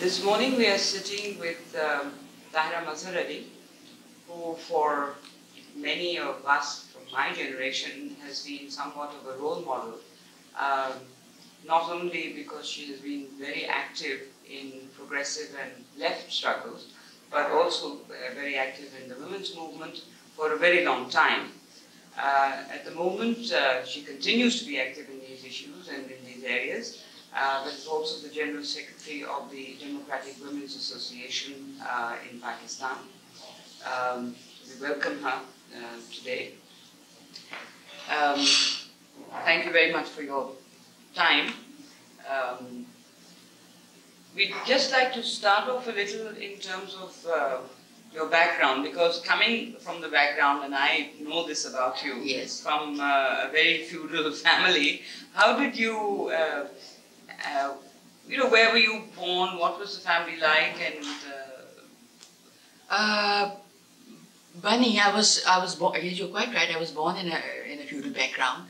This morning we are sitting with um, Tahira who for many of us from my generation has been somewhat of a role model. Um, not only because she has been very active in progressive and left struggles, but also uh, very active in the women's movement for a very long time. Uh, at the moment, uh, she continues to be active in these issues and in these areas, uh, but is also the General Secretary of the Democratic Women's Association uh, in Pakistan. Um, we welcome her uh, today. Um, thank you very much for your time. Um, we'd just like to start off a little in terms of uh, your background, because coming from the background, and I know this about you, Yes. from uh, a very feudal family, how did you, uh, you know, where were you born? What was the family like? And uh, Uh, Bunny, I was I was born. You're quite right. I was born in a in a feudal background,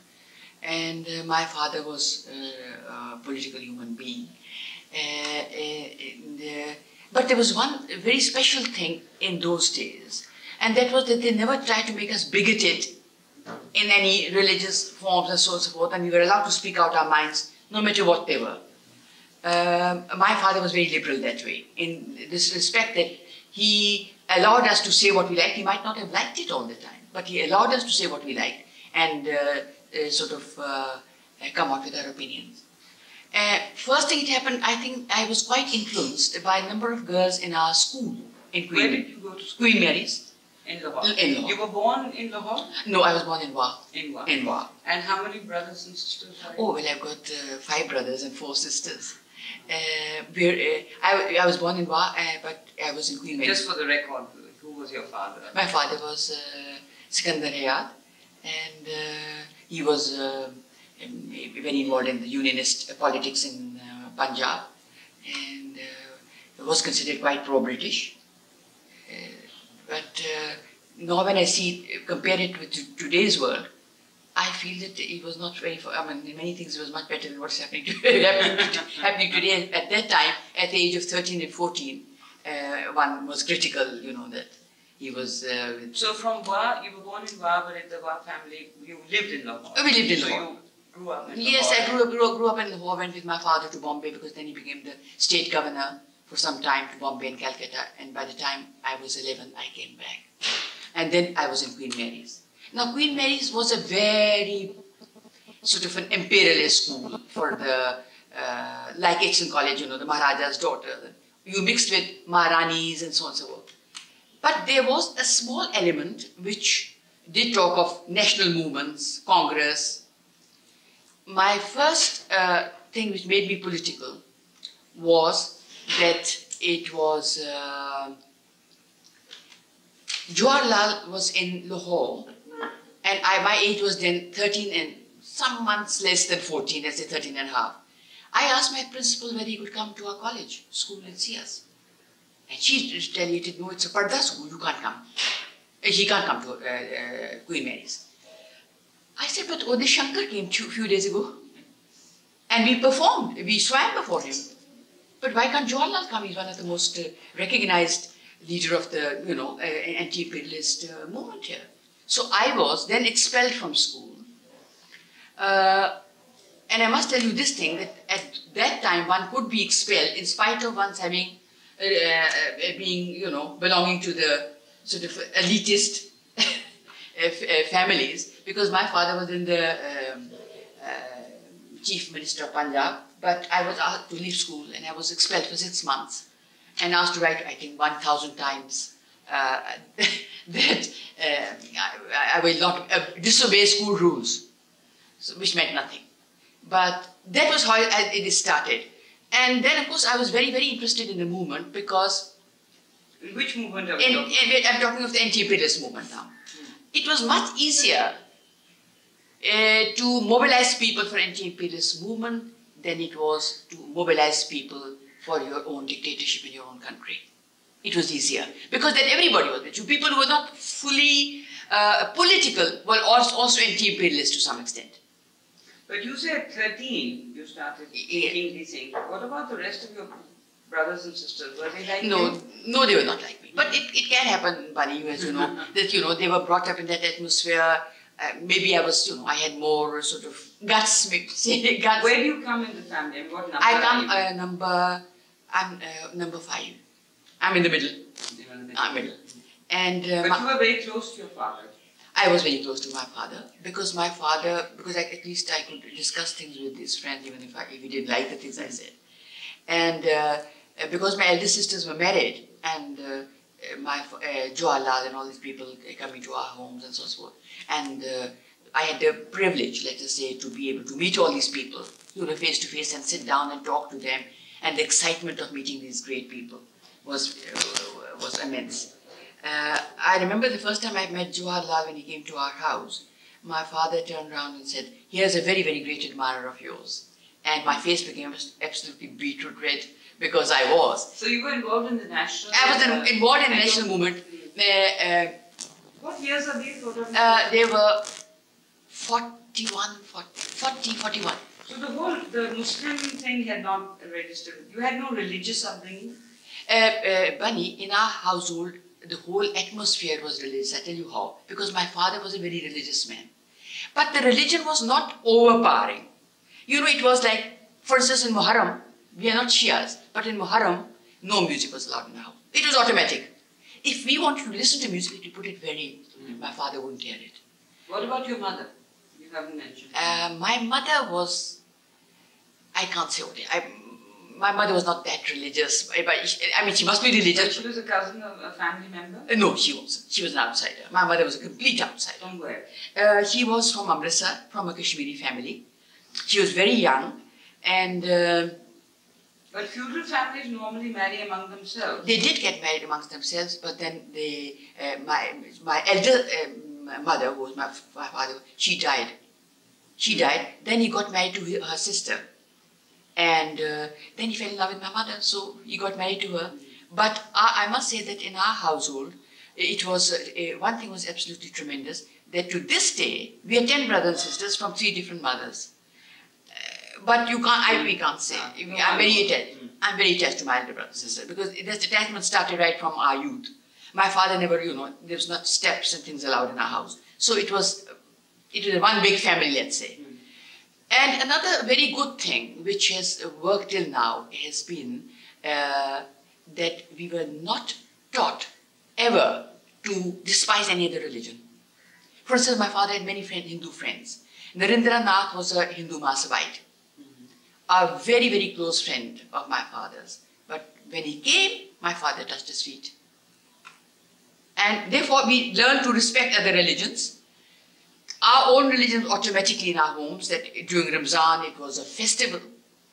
and uh, my father was uh, a political human being. And, but there was one very special thing in those days, and that was that they never tried to make us bigoted in any religious forms and so on and so forth, and we were allowed to speak out our minds no matter what they were. Um, my father was very liberal that way, in this respect that he allowed us to say what we liked. He might not have liked it all the time, but he allowed us to say what we liked and uh, uh, sort of uh, come out with our opinions. Uh, first thing it happened, I think I was quite influenced by a number of girls in our school in where Queen, did you go to school? Queen Mary's. In Lahore. In Lahore. You were born in Lahore? No, I was born in Wah. In Lahore. In Wah. And how many brothers and sisters? Oh, well, I've got uh, five brothers and four sisters. Uh, we're, uh, I, I was born in Wah, uh, but I was in Queen Mary. Just for the record, who was your father? My father was uh, Sikandar Hayat, and uh, he was very involved in the unionist politics in uh, Punjab, and uh, was considered quite pro-British. Uh, but uh, now when I see, compare it with today's world, I feel that it was not very, for, I mean, in many things was much better than what's happening, to, happening, to, happening today. At that time, at the age of 13 and 14, uh, one was critical, you know, that he was, uh, So from Wah, you were born in Wah, but in the Wah family, you lived in Lahore. We lived in so Lahore. you grew up in yes, Lahore. I grew up, grew, up, grew up in Lahore, went with my father to Bombay because then he became the state governor for some time to Bombay and Calcutta. And by the time I was 11, I came back. And then I was in Queen Mary's. Now, Queen Mary's was a very sort of an imperialist school for the, uh, like Aitchison College, you know, the Maharaja's daughter. You mixed with Maharanis and so on and so forth. But there was a small element which did talk of national movements, Congress. My first uh, thing which made me political was that it was uh, Jawaharlal was in Lahore, and I, my age was then 13 and some months less than 14, let's say 13 and a half. I asked my principal whether he could come to our college, school, and see us. And she retaliated, no, it's a Parda school, you can't come. Uh, He can't come to uh, uh, Queen Mary's. I said, but Uday Shankar came a few days ago. And we performed, we swam before him. But why can't Jawaharlal come? He's one of the most uh, recognized leader of the, you know, uh, anti-imperialist uh, movement here. So I was then expelled from school. Uh, and I must tell you this thing, that at that time one could be expelled in spite of one's having, uh, uh, being, you know, belonging to the sort of elitist uh, uh, families, because my father was in the um, uh, chief minister of Punjab, but I was asked to leave school and I was expelled for six months and asked to write, I think, 1,000 times uh, that uh, I, I will not uh, disobey school rules, so, which meant nothing. But that was how it, started. And then, of course, I was very, very interested in the movement because In which movement are we in, talking? in, I'm talking of the anti-imperialist movement now. It was much easier uh, to mobilize people for anti-imperialist movement than it was to mobilize people for your own dictatorship in your own country. It was easier because then everybody was with you. People who were not fully uh, political were also, anti-imperialist to some extent. But you said 13 you started Yeah. thinking these things. What about the rest of your brothers and sisters? Were they like No, you? no, they were not like me. But it, it can happen, Bunny, as you know, that, you know, they were brought up in that atmosphere. Uh, maybe I was, you know, I had more sort of guts, guts. Where do you come in the family? What number I come uh, number, I'm uh, number five. I'm in the middle. In the middle. I'm middle. And uh, But you were very close to your father. I was very close to my father because my father, because I, at least I could discuss things with his friends even if, I, if he didn't like the things I said. And uh, uh, because my elder sisters were married and uh, uh, my uh, Joalal and all these people uh, coming to our homes and so forth. And uh, I had the privilege, let us say, to be able to meet all these people, you know, face to face and sit down and talk to them. And the excitement of meeting these great people was, uh, was immense. Uh, I remember the first time I met Jawaharlal when he came to our house. My father turned around and said, Here's a very, very great admirer of yours. And my face became absolutely beetroot red because I was. So you were involved in the national. I was uh, in- involved in the national movement. Uh, What years are these? Uh, uh, they were 41, 40, 40, 41. So the whole the Muslim thing had not registered. You had no religious upbringing. Uh, uh, Bunny, in our household, the whole atmosphere was religious. I tell you how. Because my father was a very religious man. But the religion was not overpowering. You know, it was like, for instance, in Muharram, we are not Shias, but in Muharram, no music was allowed in the house. It was automatic. If we wanted to listen to music, we put it very, my father wouldn't hear it. What about your mother? You haven't mentioned. Uh, my mother was, I can't say what, I, my mother was not that religious. But I mean, she must be But religious. she was a cousin of a family member. Uh, no, she wasn't. She was an outsider. My mother was a complete outsider. From where? Uh, she was from Amritsar, from a Kashmiri family. She was very young, and uh, But feudal families normally marry among themselves. they did get married amongst themselves. But then they, uh, my my elder um, mother, who was my, my father, she died. She died. Then he got married to her sister, and uh, then he fell in love with my mother. So he got married to her. But I, I must say that in our household, it was uh, one thing was absolutely tremendous. That to this day, we are ten brothers and sisters from three different mothers. Uh, but you can't, I we can't say. I'm very attached. I'm very attached to my elder brother and sister because this attachment started right from our youth. My father never, you know, there was not steps and things allowed in our house. So it was, it was one big family, let's say. And another very good thing which has worked till now has been uh, that we were not taught ever to despise any other religion. For instance, my father had many friend, Hindu friends. Narendra Nath was a Hindu Mahasabhaite, a very, very close friend of my father's. But when he came, my father touched his feet. And therefore, we learn to respect other religions. Our own religion automatically in our homes, that during Ramzan it was a festival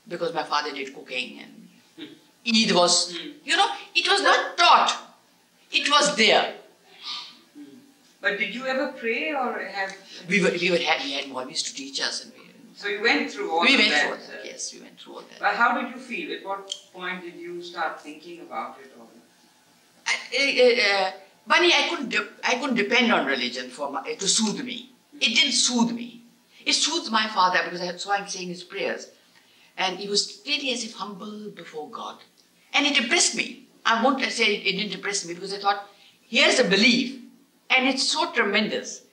because my father did cooking and Eid was, you know, it was not taught, it was there. But did you ever pray or have? We were, we were had, we had Maulvis to teach us and we, So you went through all we of went that. through all uh, that. Yes, we went through all that. But how did you feel? At what point did you start thinking about it? Or I, uh, uh, Bunny, I couldn't, de- I couldn't depend on religion for my, to soothe me. It didn't soothe me. It soothed my father because I, so I'm saying his prayers. And he was really as if humble before God. And it impressed me. I won't say it, it didn't impress me because I thought, here's a belief, and it's so tremendous.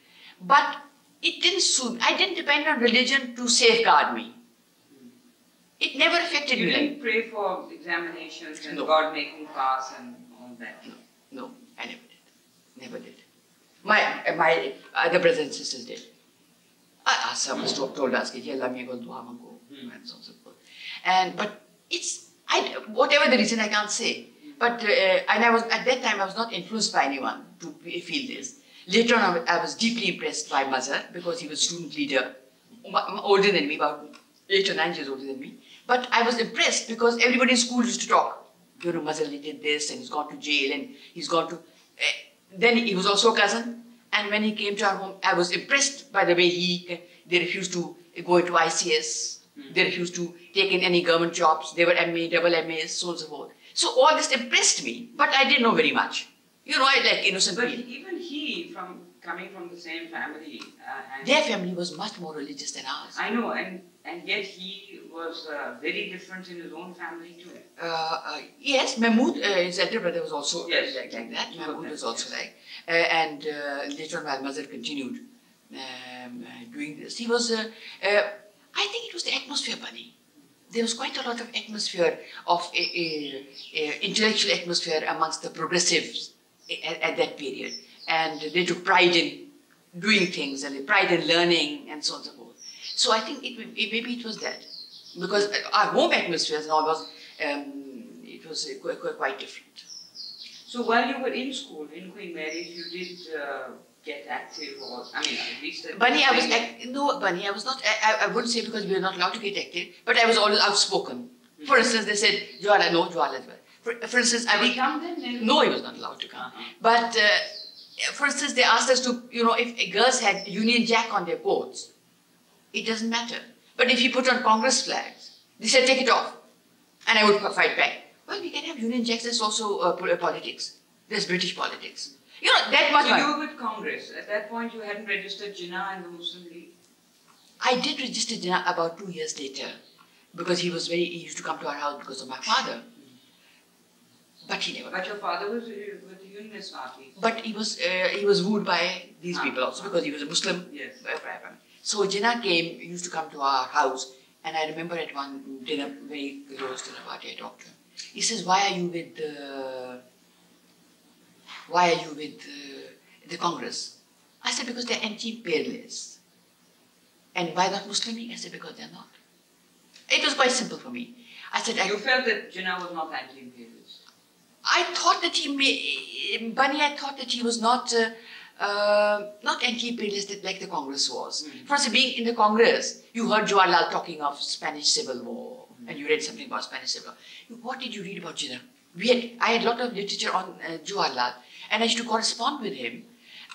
But it didn't soothe. I didn't depend on religion to safeguard me. It never affected you me. like- didn't pray for examinations and No. God making pass and all that. No, No, I never did. Never did. My my other brothers and sisters did. I asked some told, told us may go mango and so on and so forth. And but it's I whatever the reason I can't say. But uh, and I was at that time I was not influenced by anyone to feel this. Later on I was deeply impressed by Mazhar because he was student leader, older than me, about eight or nine years older than me. But I was impressed because everybody in school used to talk. You know, Mazhar did this and he's gone to jail and he's gone to. Uh, then he was also a cousin. And when he came to our home, I was impressed by the way he, uh, they refused to go into ICS. They refused to take in any government jobs. They were MA, double MAs, so on and so forth. So all this impressed me, but I didn't know very much. You know, I like innocent But people. even he from coming from the same family, uh, and Their family was much more religious than ours. I know, and and yet he was uh, very different in his own family too. Uh, uh, yes, Mahmood, uh, his elder brother, was also Yes. like, like that. Mahmood was also yes. like, uh, and uh, later on, my mother continued um, doing this. He was, uh, uh, I think it was the atmosphere, Bunny. There was quite a lot of atmosphere of a, a, a intellectual atmosphere amongst the progressives at, at that period, and they took pride in doing things and they pride in learning and so on and so forth. So I think it, it maybe it was that because our home atmosphere and all was um, it was uh, quite, different. So while you were in school in Queen Mary's, you did uh, get active, or I mean, at least. Bunny, I was least- ac- no Bunny, I was not. I, I- I wouldn't say because we were not allowed to get active, but I was always outspoken. For instance, they said Jwala, no Jwala. For, for instance, I Did was he come then? Then- no, he was not allowed to come. Uh-huh. But uh, for instance, they asked us to, you know, if girls had Union Jack on their coats, it doesn't matter. But if you put on Congress flags, they said take it off, and I would fight back. Well, we can have Union Jacks. There's also uh, politics. There's British politics. You know that much. So you were with Congress. At that point, you hadn't registered Jinnah in the Muslim League. I did register Jinnah about two years later because he was very, he used to come to our house because of my father. But he never. But your father was uh, with the Unionist Party. But he was, uh, he was wooed by these Ah. people also because he was a Muslim. Yes. So Jinnah came, used to come to our house, and I remember at one dinner, very close dinner party, I talked to him. He says, "Why are you with the? Why are you with the, the Congress?" I said, "Because they're anti-imperialists." And why not Muslim? I said, "Because they're not." It was quite simple for me. I said, I, You felt that Jinnah was not anti-imperialist. I thought that he may, Bunny, I thought that he was not, uh, uh, not anti-imperialist like the Congress was. Mm. For instance, being in the Congress, you heard Jawaharlal talking of Spanish Civil War, and you read something about Spanish Civil War. What did you read about Jinnah? We had, I had a lot of literature on uh, Jawaharlal, and I used to correspond with him,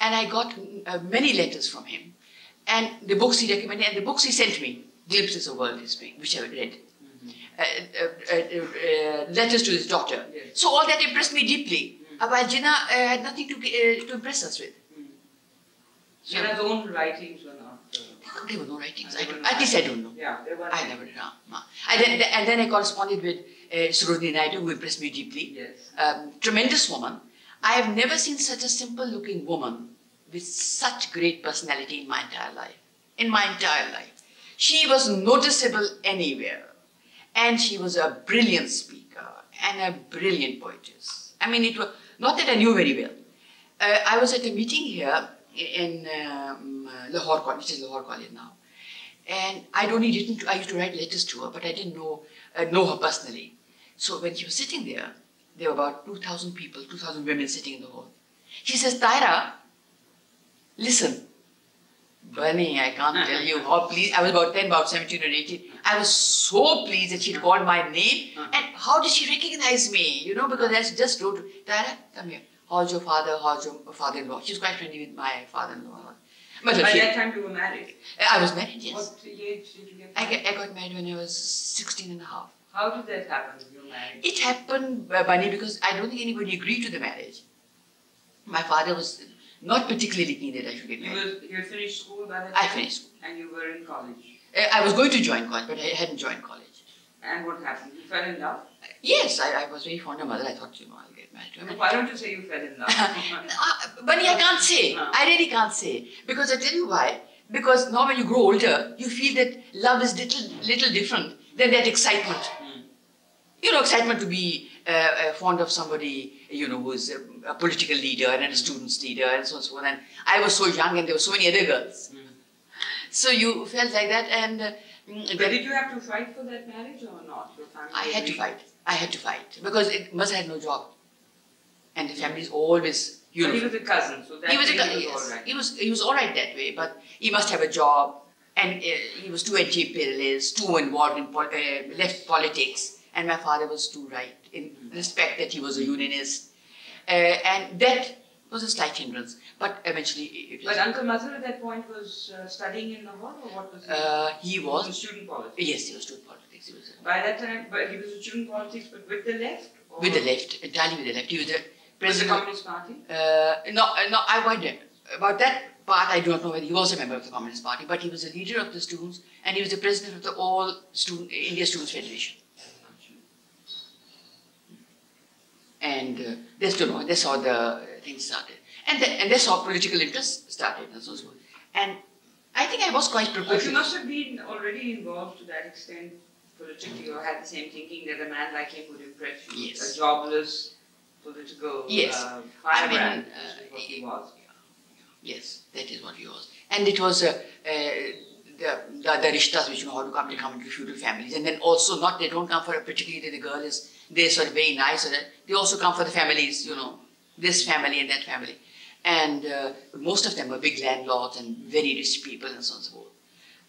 and I got uh, many letters from him, and the books he recommended, and the books he sent me, Glimpses of World History, which I read uh, uh, uh, uh, letters to his daughter. Yes. So all that impressed me deeply. Mm. While Jinnah uh, had nothing to, uh, to impress us with. So- Jinnah's own writings were not. Uh, There were no writings. I don't, at least I don't know. yeah, they were. I never no. I then, and then I corresponded with uh, Sarojini Naidu, who impressed me deeply. Yes. Um, tremendous woman. I have never seen such a simple looking woman with such great personality in my entire life. In my entire life. She was noticeable anywhere. And she was a brilliant speaker and a brilliant poetess. I mean, it was not that I knew very well. Uh, I was at a meeting here in um, uh, Lahore College, which is Lahore College now. And only written to, I used to write letters to her, but I didn't know, uh, know her personally. So when she was sitting there, there were about 2,000 people, 2,000 women sitting in the hall. She says, Tahira, listen. Bunny, I can't tell you how pleased, I was about 10, about 17 or 18. I was so pleased that she'd called my name. And how did she recognize me? You know, because I just wrote, Tahira, come here. How's your father? How's your father-in-law? She was quite friendly with my father-in-law. But By she, that time, you were married. I was married, yes. What age did you get I married? I got married when I was 16 and a half. How did that happen? You married. It happened, uh, Bunny, because I don't think anybody agreed to the marriage. My father was not particularly keen that I should get You married. was you finished school by that time? I finished school. And you were in college. Uh, I was going to join college, but I hadn't joined college. And what happened? You fell in love. Yes, I, I was very fond of mother. I thought, you know, Married. Why don't you say you fell in love? Uh, Bunny, I can't say. No. I really can't say. Because I tell you why. Because now when you grow older, you feel that love is little, little different than that excitement. Hmm. You know, excitement to be uh, uh, fond of somebody, you know, who's a, a political leader and a student's leader and so on and so on. And I was so young and there were so many other girls. Hmm. So you felt like that and uh, mm, But did you have to fight for that marriage or not? Your family I had to fight. I had to fight because it must had no job. And the family is always, you know. he was a cousin, so that he was, a, was yes, all right. he was he was all right that way, but he must have a job, and uh, he was too anti-imperialist, too involved in pol- uh, left politics, and my father was too right in respect that he was a unionist, uh, and that was a slight hindrance. But eventually, it was. But Uncle Mazhar at that point was uh, studying in Lahore or what was he? uh, he He was student politics. yes, he was doing politics. He was By that time, but he was a student politics, but with the left? Or with the left, entirely with the left. He was the With the. Communist Party? Uh, no, uh, no, I there. about that part, I do not know whether he was a member of the Communist Party, but he was a leader of the students and he was the president of the All Student, India Students Federation. And uh, that's, you know, that's how the things started. And, the, and that's how political interest started and so on. And I think I was quite prepared. But you must have been already involved to that extent politically or had the same thinking that a man like him would impress you. Yes. A jobless political Yes. uh, I mean, uh, is what he was. Yes, that is what he was. And it was uh, uh, the, the, the rishtas which you know how to come, they come into feudal families. And then also not, they don't come for a particularly the girl is, they're sort of very nice or that. They also come for the families, you know, this family and that family. And uh, most of them were big landlords and very rich people and so on and so forth.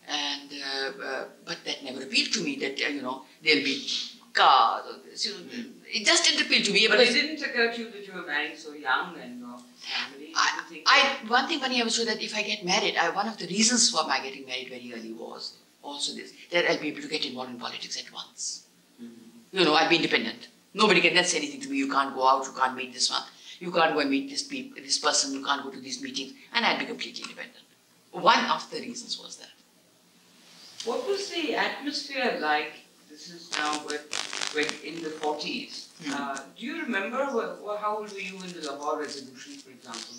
And, uh, uh, but that never appealed to me that, uh, you know, there'll be cars or this, you know, it just didn't appeal to me. But it didn't occur to you that you were marrying so young and your family. I, think I, one thing, Bunny, I was sure that if I get married, I, one of the reasons for my getting married very early was also this, that I'll be able to get involved in politics at once. Mm-hmm. You know, I'll be independent. Nobody can then say anything to me, you can't go out, you can't meet this one, you can't go and meet this, peop- this person, you can't go to these meetings, and I'll be completely independent. One of the reasons was that. What was the atmosphere like? This is now in the 40s. Hmm. Uh, do you remember what, what, how old were you in the Lahore Resolution, for example?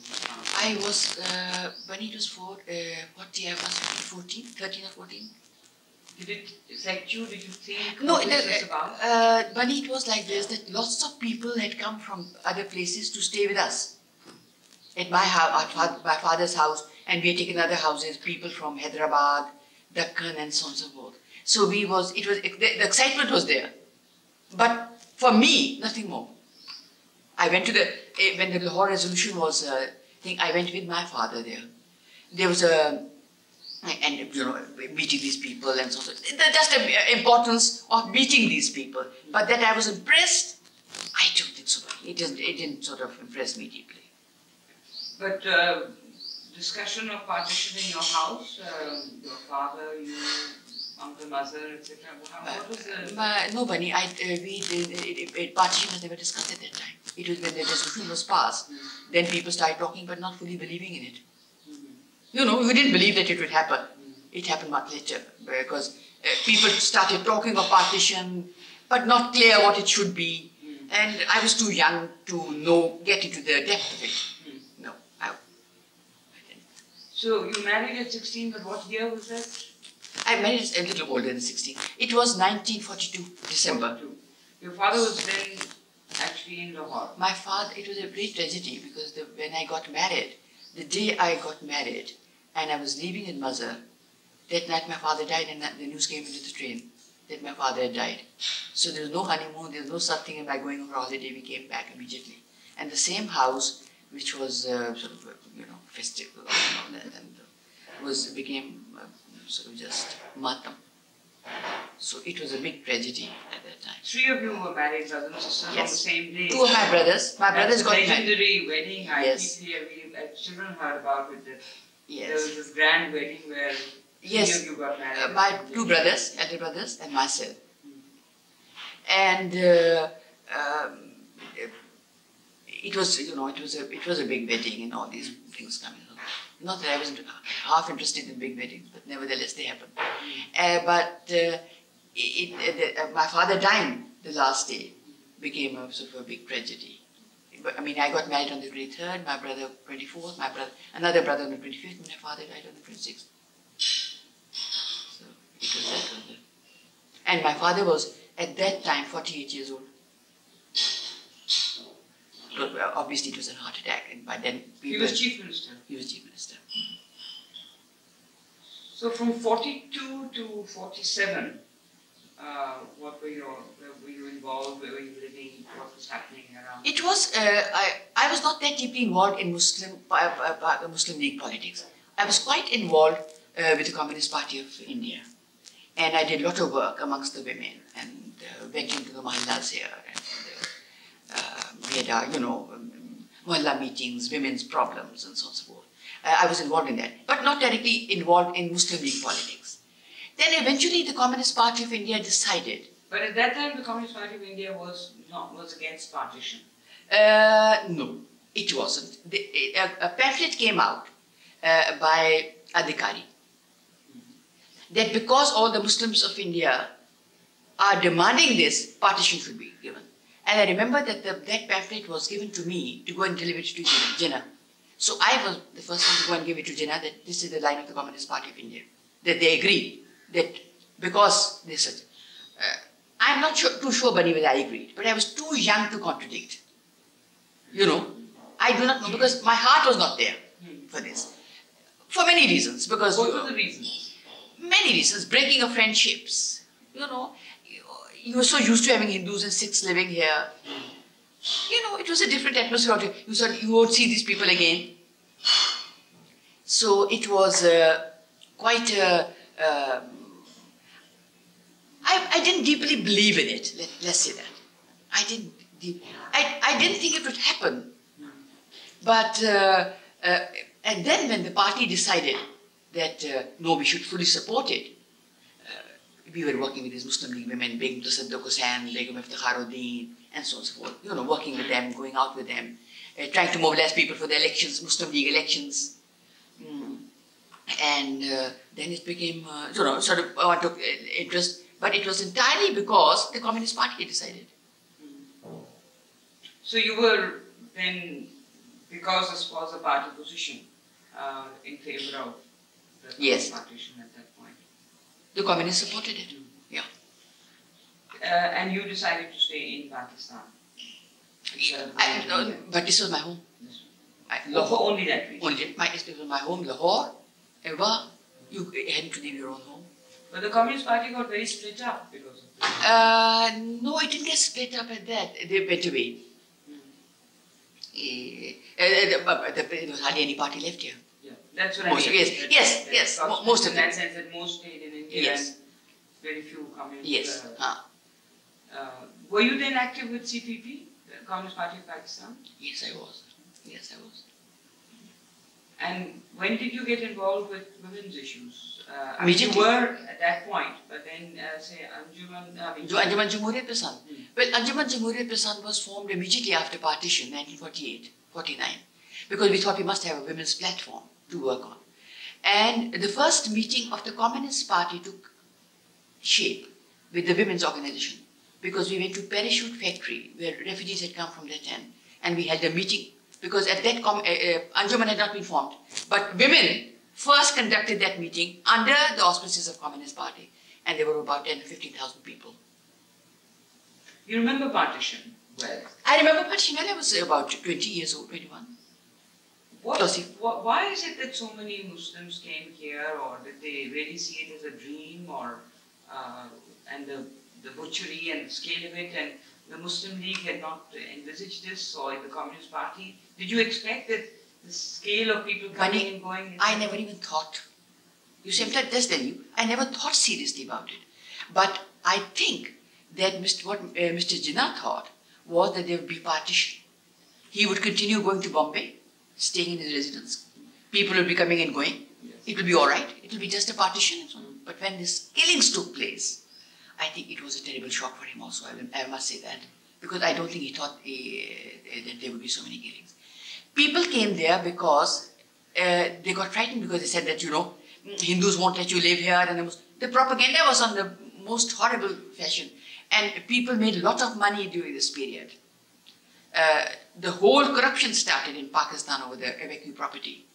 I was, uh, when it was four, uh, what year was it, 14, 13 or 14? Did it affect you? Did you think No, what this uh, about? uh, Bunny, it was like this that lots of people had come from other places to stay with us. At my house, my father's house, and we had taken other houses, people from Hyderabad, Deccan, and so on and so forth. So we was, it was, the, the excitement was there. But for me, nothing more. I went to the, eh, when the Lahore resolution was, uh, thing, I went with my father there. There was a, and you know meeting these people and so on. Just the importance of meeting these people. But that I was impressed, I don't think so. It didn't. It didn't sort of impress me deeply. But uh, discussion of partition in your house, um, your father, you, uncle, mother, etc. How- What was the But no, Bunny, I uh, we did, it, it, it, partition was never discussed at that time. It was when the resolution was passed. Mm-hmm. Then people started talking, but not fully believing in it. Mm-hmm. You know, we didn't believe that it would happen. Mm-hmm. It happened much later because uh, people started talking of partition, but not clear what it should be. And I was too young to know, get into the depth of it. No, I, I didn't. So you married at 16, but what year was that? I married a little older than 16. It was 1942, December. 42. Your father was then actually in Lahore. My father, it was a great tragedy because the, when I got married, the day I got married and I was leaving in Mazhar, that night my father died and the news came into the train that my father had died. So there was no honeymoon, there was no such thing by going on holiday, we came back immediately. And the same house, which was uh, sort of, you know, festive and all that, and was, became of just matam. So it was a big tragedy at that time. Three of you were married, brothers and sisters, on the same day. Two of my brothers, my brothers got married. legendary wedding. I Yes. keep hearing, children heard about it. That There was this grand wedding where Yes. three of you got married. Uh, my two brothers, elder brothers, and myself. And uh, um, it was, you know, it was a it was a big wedding and all these things coming. Not that I wasn't half interested in big weddings, but nevertheless they happened. Uh, but uh, it, it, uh, my father dying the last day became a sort of a big tragedy. I mean, I got married on the 23rd, my brother 24th, my brother, another brother on the 25th, and my father died on the 26th. So it was that. And my father was at that time 48 years old. Well, obviously, it was a heart attack, and by then He people, was chief minister. he was chief minister. So from 42 to 47, uh, what were your, were you involved, where were you living, what was happening around? It was uh, I, I was not that deeply involved in Muslim uh, uh, Muslim League politics. I was quite involved uh, with the Communist Party of India, and I did a lot of work amongst the women and uh, went into the mahallas here and uh, we had you know um, mahalla meetings, women's problems, and so on and so forth. Uh, I was involved in that, but not directly involved in Muslim League politics. Then eventually, the Communist Party of India decided But at that time, the Communist Party of India was not was against partition. Uh, no, it wasn't. The, a, a pamphlet came out uh, by Adhikari that because all the Muslims of India are demanding this, partition should be given. And I remember that the, that pamphlet was given to me to go and deliver it to Jinnah. So I was the first one to go and give it to Jinnah that this is the line of the Communist Party of India. That they agree that because they said, uh, I'm not sure, too sure, Bunny, whether I agreed, but I was too young to contradict. You know, I do not know because my heart was not there for this. For many reasons. Because what were the reasons? Many reasons. Breaking of friendships. You know, you were so used to having Hindus and Sikhs living here. You know, it was a different atmosphere. You said you won't see these people again. So it was uh, quite a. Uh, I, I didn't deeply believe in it. Let, let's say that. I didn't. Deep, I, I didn't think it would happen. But uh, uh, and then when the party decided that uh, no, we should fully support it, we were working with these Muslim League women, Begum Tasaddaq Hussain, Begum Iftikharuddin, and so on and so forth. You know, working with them, going out with them, uh, trying to mobilize people for the elections, Muslim League elections. Mm. And uh, then it became, uh, you know, sort of, I took uh, interest, but it was entirely because the Communist Party decided. So you were then, because this was a party position, uh, in favor of the yes. partition at that point. The communists supported it. Yeah. Uh, and you decided to stay in Pakistan. I, no, but this was my home. I, Lahore, only that region. Only my this was my home, Lahore. Ever you had to leave your own home. But the Communist Party got very split up because of this. Uh, no, it didn't get split up at that. They went away. Mm. Uh, uh, there was hardly any party left here. That's what most I mean. Yes, yes, yes. Most of in that sense that most stayed in India Yes. very few communist. Yes. Uh, Ah. uh, were you then active with CPP, the Communist Party of Pakistan? Yes, I was. Yes, I was. And when did you get involved with women's issues? Uh, I mean, you were at that point, but then uh, say Anjuman. I mean, Jo Anjuman Jamhuriyat Pasand. Hmm. Well, Anjuman Jamhuriyat Pasand was formed immediately after partition, 1948, 49, because we thought we must have a women's platform to work on. And the first meeting of the Communist Party took shape with the women's organization because we went to Parachute Factory where refugees had come from that end and we held a meeting because at that com- uh, uh, Anjuman had not been formed. But women first conducted that meeting under the auspices of Communist Party and there were about 10 to 15,000 people. you remember partition well. I remember partition when I was about 20 years old, 21. What, Josie. wh- why is it that so many Muslims came here, or did they really see it as a dream, or uh, and the, the butchery and the scale of it, and the Muslim League had not envisaged this, or the Communist Party? Did you expect that the scale of people coming Bunny, and going? I never even thought. You see, I'm just telling you, I never thought seriously about it. But I think that Mr. what uh, Mr. Jinnah thought was that there would be partition. He would continue going to Bombay, staying in his residence. People will be coming and going. Yes. It will be all right. It will be just a partition. and so on. But when these killings took place, I think it was a terrible shock for him also. I, will, I must say that. Because I don't think he thought uh, that there would be so many killings. People came there because uh, they got frightened because they said that, you know, Hindus won't let you live here. And the, Mus- the propaganda was on the most horrible fashion. And people made a lot of money during this period. Uh, the whole corruption started in Pakistan over the evacuee property.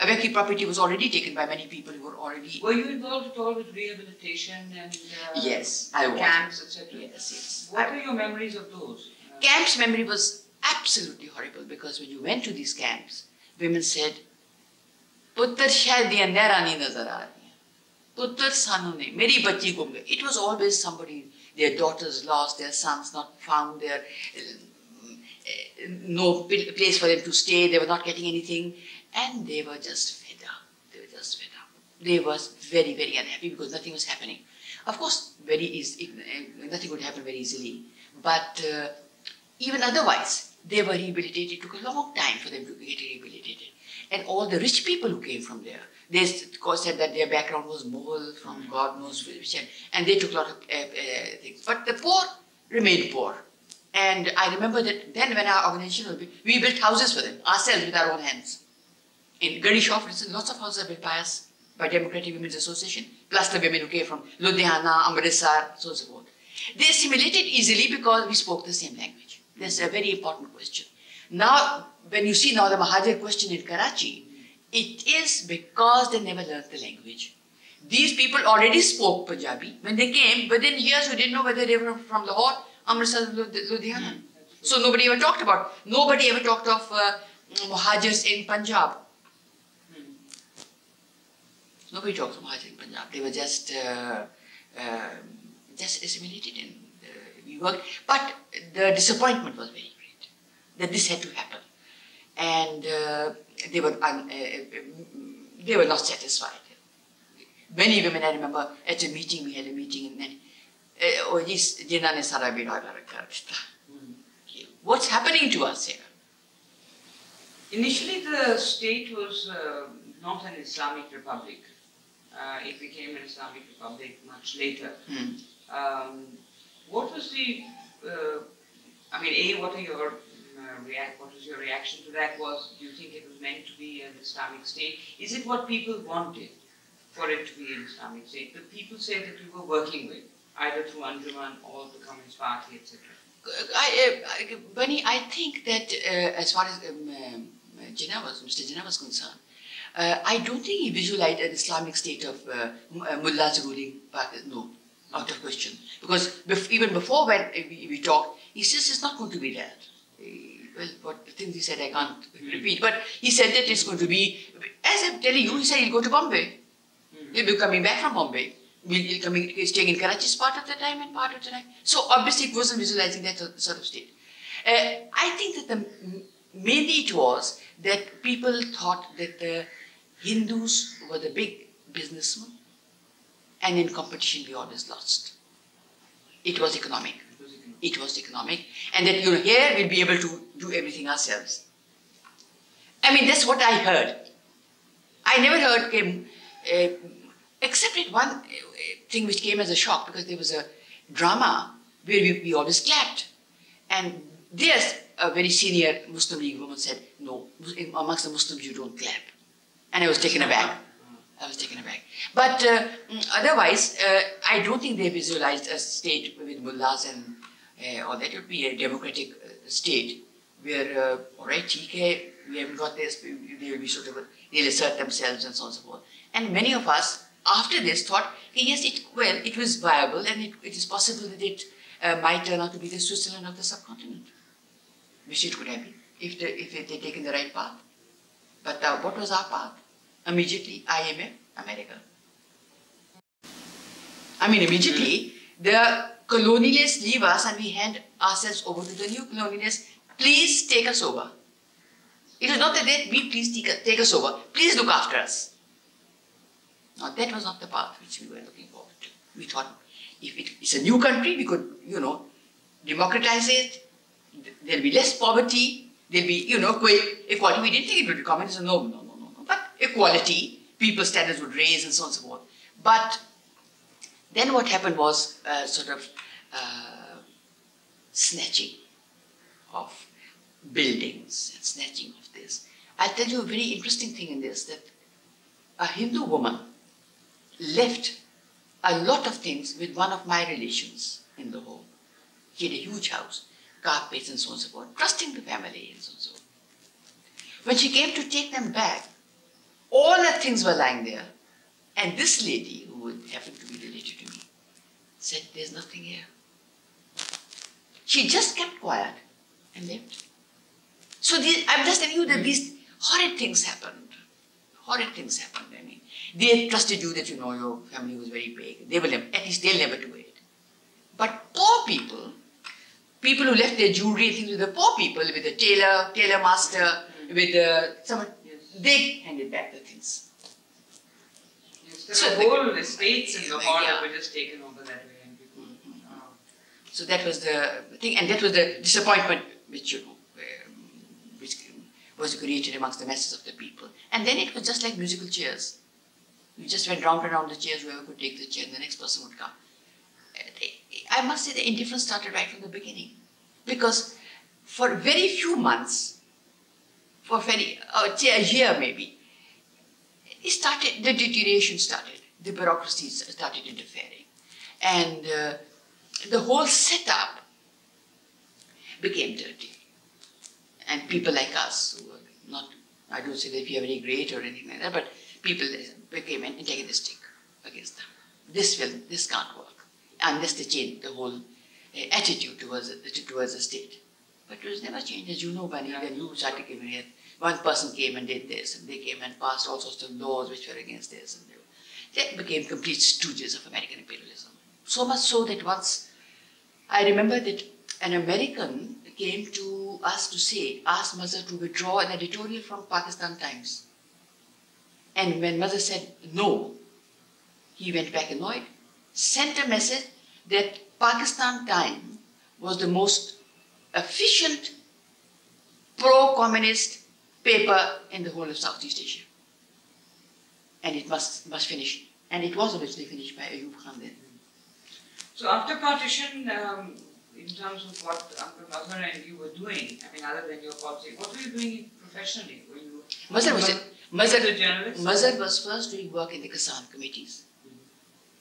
evacuee property was already taken by many people who were already. Were you involved at all with rehabilitation and uh, yes, I was. camps, etc.? Yes, yes. What I, are your memories of those? Camps memory was absolutely horrible because when you went to these camps, women said, "Puttar ਸ਼ਾਇਦ ਦੀਆਂ ਨਹਿਰਾਂ ਨਹੀਂ ਨਜ਼ਰ ਆ ਰਹੀਆਂ ਪੁੱਤਰ It was always somebody, their daughters lost their sons not found their no place for them to stay they were not getting anything and they were just fed up they were just fed up they were very very unhappy because nothing was happening of course very easy nothing would happen very easily but uh, even otherwise they were rehabilitated it took a long time for them to get rehabilitated and all the rich people who came from there, they of course said that their background was Mughal from God knows which, and, and they took a lot of uh, uh, things. But the poor remained poor. And I remember that then when our organization big, we built houses for them ourselves with our own hands. In Garhi Shahu, for instance, lots of houses have been passed by Democratic Women's Association, plus the women who came from Ludhiana, Amritsar, so on and so forth. They assimilated easily because we spoke the same language. That's a very important question. Now, when you see now the Muhajir question in Karachi, it is because they never learned the language. These people already spoke Punjabi when they came, then years we didn't know whether they were from Lahore, Amritsar, Ludhiana. So nobody ever talked about. Nobody ever talked of uh, Muhajirs in Punjab. Nobody talked of Muhajirs in Punjab. They were just uh, uh, just assimilated in uh, we worked. But the disappointment was very great that this had to happen, and uh, they were un, uh, they were not satisfied. Many women, I remember, at a meeting we had a meeting, and then oh, this जिन्होंने सारा बिगाड़ कर दिया. What's happening to us here? Initially, the state was uh, not an Islamic republic. Uh, it became an Islamic republic much later. Hmm. Um, what was the, uh, I mean, A, what are your uh, react, what was your reaction to that? Was, do you think it was meant to be an Islamic state? Is it what people wanted for it to be an Islamic state? The people say that we were working with, either through Anjuman or the Communist Party, etc. I, uh, Bunny, I think that uh, as far as um, um, Jinnah was, Mr. Jinnah was concerned, uh, I don't think he visualized an Islamic state of uh, mullahs ruling Pakistan. No, out of question. Because bef even before when we, we, talked, he says it's not going to be that. well, what the things he said I can't repeat, but he said that it's going to be, as I'm telling you, he said he'll go to Bombay. Mm-hmm. He'll be coming back from Bombay. He'll coming, staying in Karachi part of the time and part of the time. So obviously it wasn't visualizing that sort of state. Uh, I think that the, mainly it was that people thought that the Hindus were the big businessmen and in competition we always lost. It was economic. It was economic. And that, you know, here we'll be able to do everything ourselves. I mean, that's what I heard. I never heard him, uh, except one uh, thing which came as a shock because there was a drama where we, we always clapped. And this a very senior Muslim League woman said, no, amongst the Muslims you don't clap. And I was taken aback. I was taken aback. But uh, otherwise, uh, I don't think they visualized a state with mullahs and uh, or that would be a democratic uh, state where, uh, all right, TK, we haven't got this, they will be sort of, they'll assert themselves and so on and so forth. And many of us, after this, thought, yes, it, well, it was viable and it, it is possible that it uh, might turn out to be the Switzerland of the subcontinent, which it could have been if, the, if they had taken the right path. But uh, what was our path? immediately IMF, America. I mean, immediately, the colonialists leave us and we hand ourselves over to the new colonialists. Please take us over. It is not that they, we please take, take us over. Please look after us. Now, that was not the path which we were looking forward to. We thought if it, it's a new country, we could, you know, democratize it. There'll be less poverty. There'll be, you know, equality. We didn't think it would be communism. No, no, no no, no. But equality, people's standards would raise and so on and so forth. But then what happened was uh, sort of uh, snatching of buildings and snatching of this. I'll tell you a very interesting thing in this, that a Hindu woman left a lot of things with one of my relations in the home. He had a huge house, carpets and so on and so forth, trusting the family and so on and so forth. When she came to take them back, all the things were lying there. And this lady, who happened to be related to me, said, There's nothing here. She just kept quiet and left. So these, I'm just telling you that these horrid things happened. Horrid things happened. I mean, they trusted you that you know your family was very big. They will never, at least they'll never do it. But poor people, people who left their jewelry things with the poor people, with the tailor, tailor master, with the someone, they handed back the things. Yes, so the whole estates in the hall yeah. were just taken over that way. And people, mm-hmm. oh. So that was the thing, and that was the disappointment which you know, um, which was created amongst the masses of the people. And then it was just like musical chairs. We just went round and round the chairs, whoever could take the chair, and the next person would come. I must say the indifference started right from the beginning. Because for very few months, for very, uh, a year maybe, it started, the deterioration started, the bureaucracy started interfering. And uh, the whole setup became dirty. And people like us, who were not, I don't say that we are very great or anything like that, but people became antagonistic against them. This will, this can't work unless they change the whole uh, attitude towards, towards the state. But it was never changed, as you know, Bunny, when you started giving it. One person came and did this, and they came and passed all sorts of laws which were against this, and they, they became complete stooges of American imperialism. So much so that once I remember that an American came to us to say, asked Mazhar to withdraw an editorial from Pakistan Times. And when mother said no, he went back annoyed, sent a message that Pakistan Times was the most efficient pro-communist paper in the whole of Southeast Asia. And it must, must finish. And it was eventually finished by Ayub Khan then. So after partition, um, in terms of what Uncle Mazhar and you were doing, I mean, other than your policy, what were you doing professionally? Were you Mazhar was, Mazhar? Mazhar was first doing work in the Kisan committees.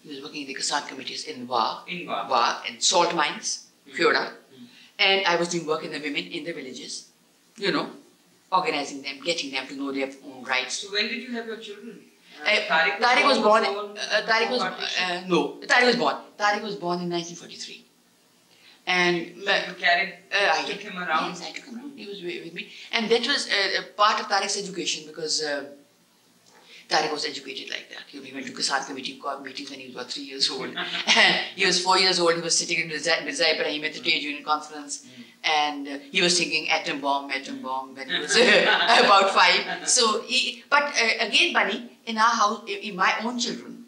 He was working in the Kisan committees in Wah, In Wah. Wah and salt mines, Mm. Fiora. And I was doing work in the women in the villages, you know, organizing them, getting them to know their own rights. So when did you have your children? Uh, Tariq was born, uh, Tariq was, uh, no, Tariq was born. Tariq was born in 1943. And So you carried, uh, I took him around? Yes, I took him around. He was wi- with me. And that was uh, a part of Tariq's education because uh, Tariq was educated like that. He went to Kisan committee co- meetings when he was about three years old. and he was four years old. He was sitting in Mirza Ibrahim at the trade union conference. And uh, he was thinking atom bomb, atom bomb when he was uh, about five. So, he, but uh, again, Bunny, in our house, in- in my own children,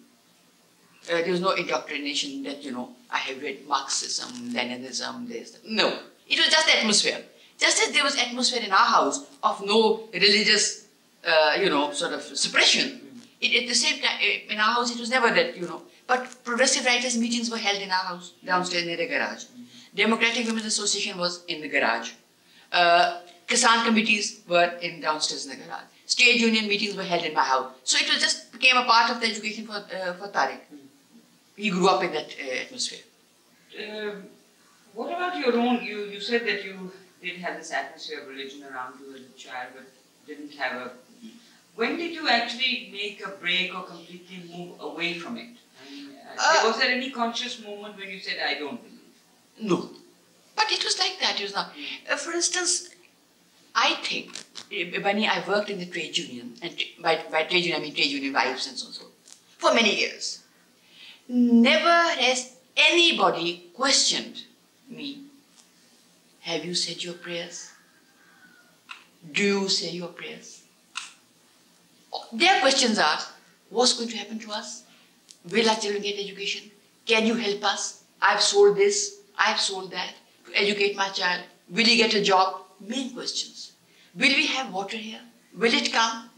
uh, there was no indoctrination that, you know, I have read Marxism, Leninism, this. No. It was just atmosphere. Just as there was atmosphere in our house of no religious, uh, you know, sort of suppression. It, at the same time, uh, in our house, it was never that, you know. But progressive writers' meetings were held in our house, downstairs near the garage. Democratic Women's Association was in the garage. Uh, Kisan committees were in downstairs in the garage. State union meetings were held in my house. So it was just became a part of the education for, uh, for Tariq. He grew up in that uh, atmosphere. Um, what about your own? You, you said that you did have this atmosphere of religion around you as a child, but didn't have a. When did you actually make a break or completely move away from it? I mean, uh, Uh, was there any conscious moment when you said, "I don't believe"? No. But it was like that. It was not. Uh, for instance, I think, uh, Bunny, I worked in the trade union, and by, by trade union I mean trade union wives and so on, so on, for many years. Never has anybody questioned me. Have you said your prayers? Do you say your prayers? Their questions are, what's going to happen to us? Will our children get education? Can you help us? I've sold this, I've sold that to educate my child. Will he get a job? Main questions. Will we have water here? Will it come?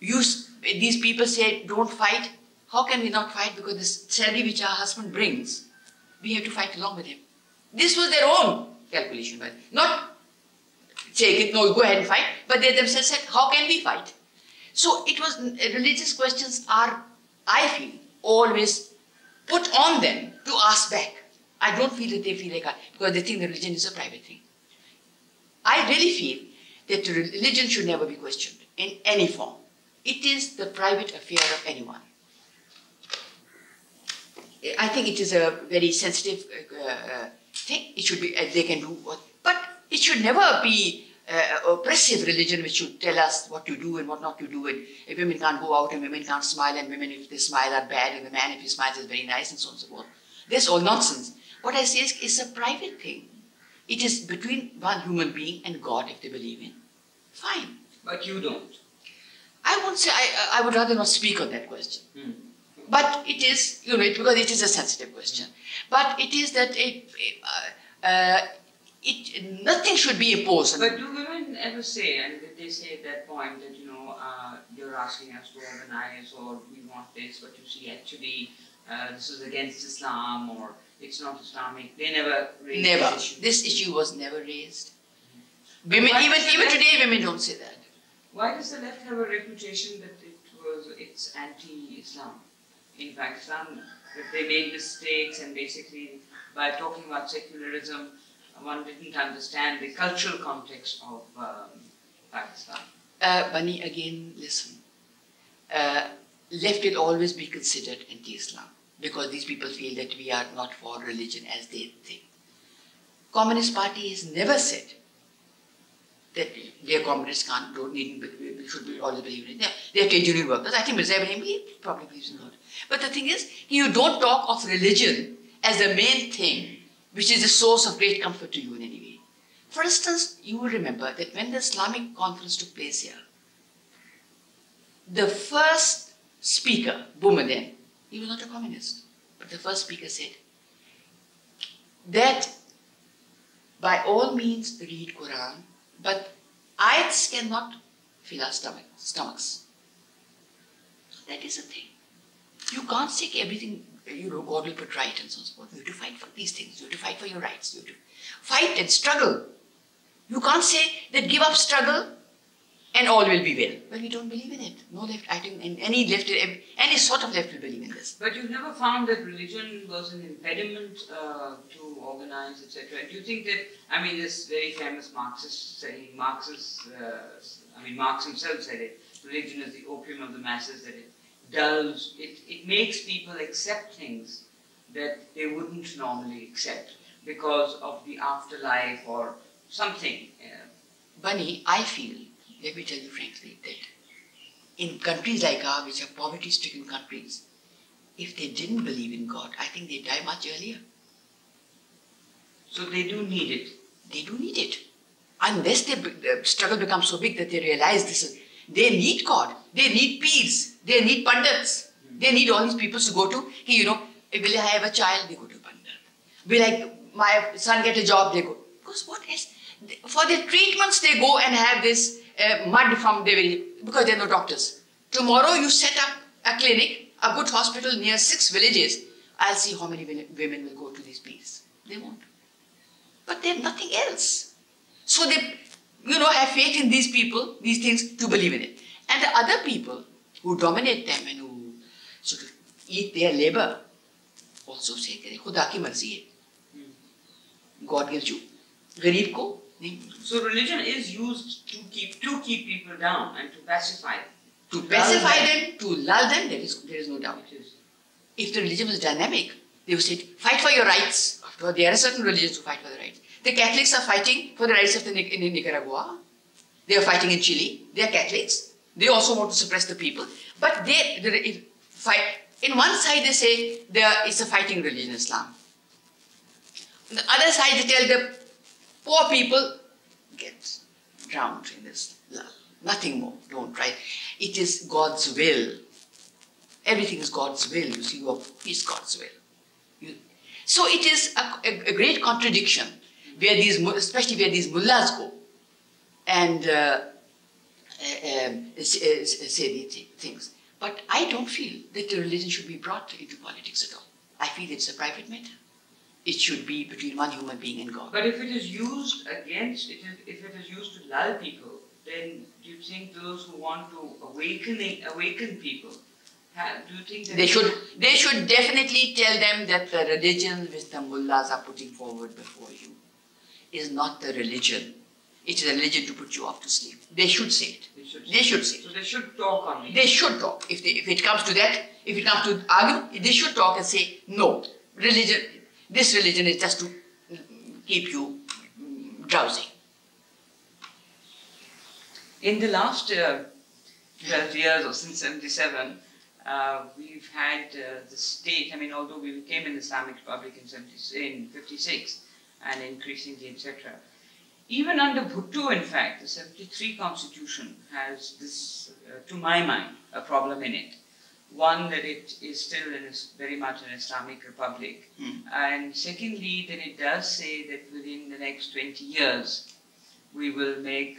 You, these people say, don't fight. How can we not fight? Because this salary which our husband brings, we have to fight along with him. This was their own calculation, but not take it, no, go ahead and fight. But they themselves said, how can we fight? So it was religious questions are, I feel, always put on them to ask back. I don't feel that they feel like I, because they think the religion is a private thing. I really feel that religion should never be questioned in any form. It is the private affair of anyone. I think it is a very sensitive uh, uh, thing. It should be, uh, they can do what, but it should never be uh, oppressive religion which should tell us what to do and what not to do. And if women can't go out and women can't smile and women, if they smile, are bad, and the man, if he smiles, is very nice and so on and so forth. This all nonsense. What I say is it's a private thing. It is between one human being and God if they believe in. Fine. But you don't. I won't say, I, I would rather not speak on that question. Hmm. But it is, you know, it, because it is a sensitive question. But it is that it, uh, uh, it nothing should be imposed. But do women ever say, and did they say at that point that, you know, uh, you're asking us to organize or we want this, but you see actually uh, this is against Islam or it's not Islamic. They never raised Never. this issue. This issue was never raised. Women, even even that? today, women don't say that. Why does the left have a reputation that it was it's anti-Islam. In Pakistan, if they made mistakes and basically by talking about secularism, one didn't understand the cultural context of um, Pakistan. Uh, Bunny, again, listen. Uh, left will always be considered anti-Islam because these people feel that we are not for religion as they think. Communist Party has never said that their communists can't, don't need, should be always believe in it. They're, they're genuine workers. I think Mirza Ibrahim probably believes in God. But the thing is, you don't talk of religion as the main thing, which is the source of great comfort to you in any way. For instance, you will remember that when the Islamic conference took place here, the first speaker, Boumediene, he was not a communist, but the first speaker said that by all means read Quran, but ayats cannot fill our stomach, stomachs. That is the thing. You can't say everything, you know, God will put right and so on and so forth. You have to fight for these things. You have to fight for your rights. You have to fight and struggle. You can't say that give up struggle and all will be well. Well, we don't believe in it. No left, I think, any left, any sort of left will believe in this. But you've never found that religion was an impediment uh, to organize, etc. Do you think that, I mean, this very famous Marxist saying, Marxist, uh, I mean, Marx himself said it, religion is the opium of the masses, that it dulls, it, it makes people accept things that they wouldn't normally accept because of the afterlife or something. Uh, Bunny, I feel let me tell you frankly that in countries like ours, which are poverty stricken countries, if they didn't believe in God, I think they'd die much earlier. So they do need it. They do need it. Unless the struggle becomes so big that they realize this is, they need God. They need peace. They need pandits. They need all these people to go to. Hey, you know, will I have a child? They go to pandit. Will I, my son get a job? They go. Because what is, for the treatments they go and have this uh, mud from the because there are no doctors. Tomorrow you set up a clinic, a good hospital near six villages. I'll see how many women will go to these places. They won't. But they have nothing else. So they, you know, have faith in these people, these things, to believe in it. And the other people who dominate them and who sort of eat their labor also say, Khuda ki marzi hai. God gives you. गरीब को so religion is used to keep to keep people down and to pacify them. To pacify them, to lull them, there is there is no doubt. If the religion was dynamic, they would say, fight for your rights. After all, there are certain religions who fight for the rights. The Catholics are fighting for the rights of the in Nicaragua. They are fighting in Chile. They are Catholics. They also want to suppress the people. But they, they fight. In one side, they say there is a fighting religion, Islam. On the other side, they tell the Poor people get drowned in this love. Nothing more. Don't try. It is God's will. Everything is God's will. You see, it's God's will. You, so it is a, a, a, great contradiction where these, especially where these mullahs go and uh, uh, say, say these things. But I don't feel that the religion should be brought into politics at all. I feel it's a private matter it should be between one human being and God. But if it is used against, it is, if it is used to lull people, then do you think those who want to awakening, awaken people, have, do you think that they should they should definitely tell them that the religion which the mullahs are putting forward before you is not the religion. It is a religion to put you off to sleep. They should say it. They should, they should say it. So they should talk on it. They should talk. If, they, if it comes to that, if it comes to argue, they should talk and say, no, religion, this religion is just to keep you drowsy. In the last uh, 12 years or since 77, uh, we've had uh, the state, I mean, although we became an Islamic Republic in, 70, in 56 and increasingly, etc. Even under Bhutto, in fact, the 73 constitution has this, uh, to my mind, a problem in it. One, that it is still a, very much an Islamic republic. Mm. And secondly, that it does say that within the next 20 years, we will make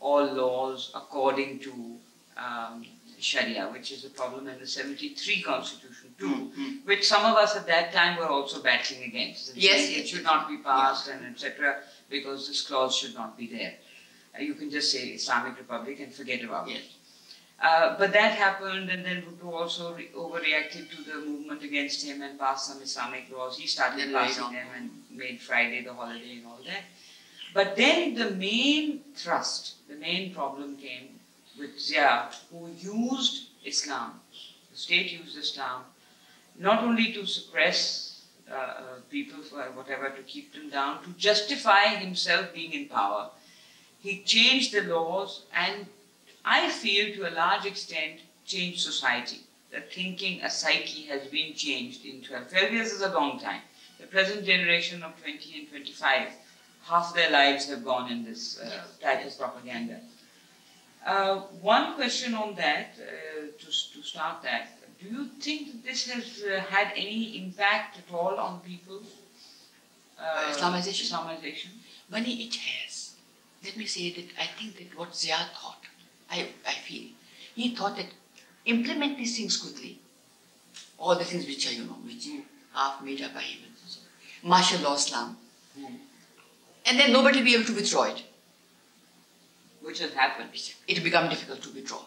all laws according to um, Sharia, which is a problem in the 73 constitution mm -hmm. which some of us at that time were also battling against. Yes, it should not be passed and etc. because this clause should not be there. Uh, you can just say Islamic Republic and forget about yes. it. Uh, but that happened, and then Bhutto also re- overreacted to the movement against him and passed some Islamic laws. He started Then passing them and made Friday the holiday and all that. But then the main thrust, the main problem came with Zia, who used Islam. The state used Islam not only to suppress uh, uh, people for whatever, to keep them down, to justify himself being in power. He changed the laws and I feel to a large extent changed society. The thinking, a psyche has been changed in 12. 12 years is a long time. The present generation of 20 and 25, half their lives have gone in this uh, type of propaganda. Uh, one question on that, uh, to, to start that, do you think that this has uh, had any impact at all on people? Uh, Islamization? Islamization. Money it has. Let me say that I think that what Zia thought, I, I feel, he thought that implement these things quickly. All the things which are, you know, which you half made up by him. and so on. Martial law Islam. Hmm. And then nobody will be able to withdraw it. Which has happened. It will become difficult to withdraw.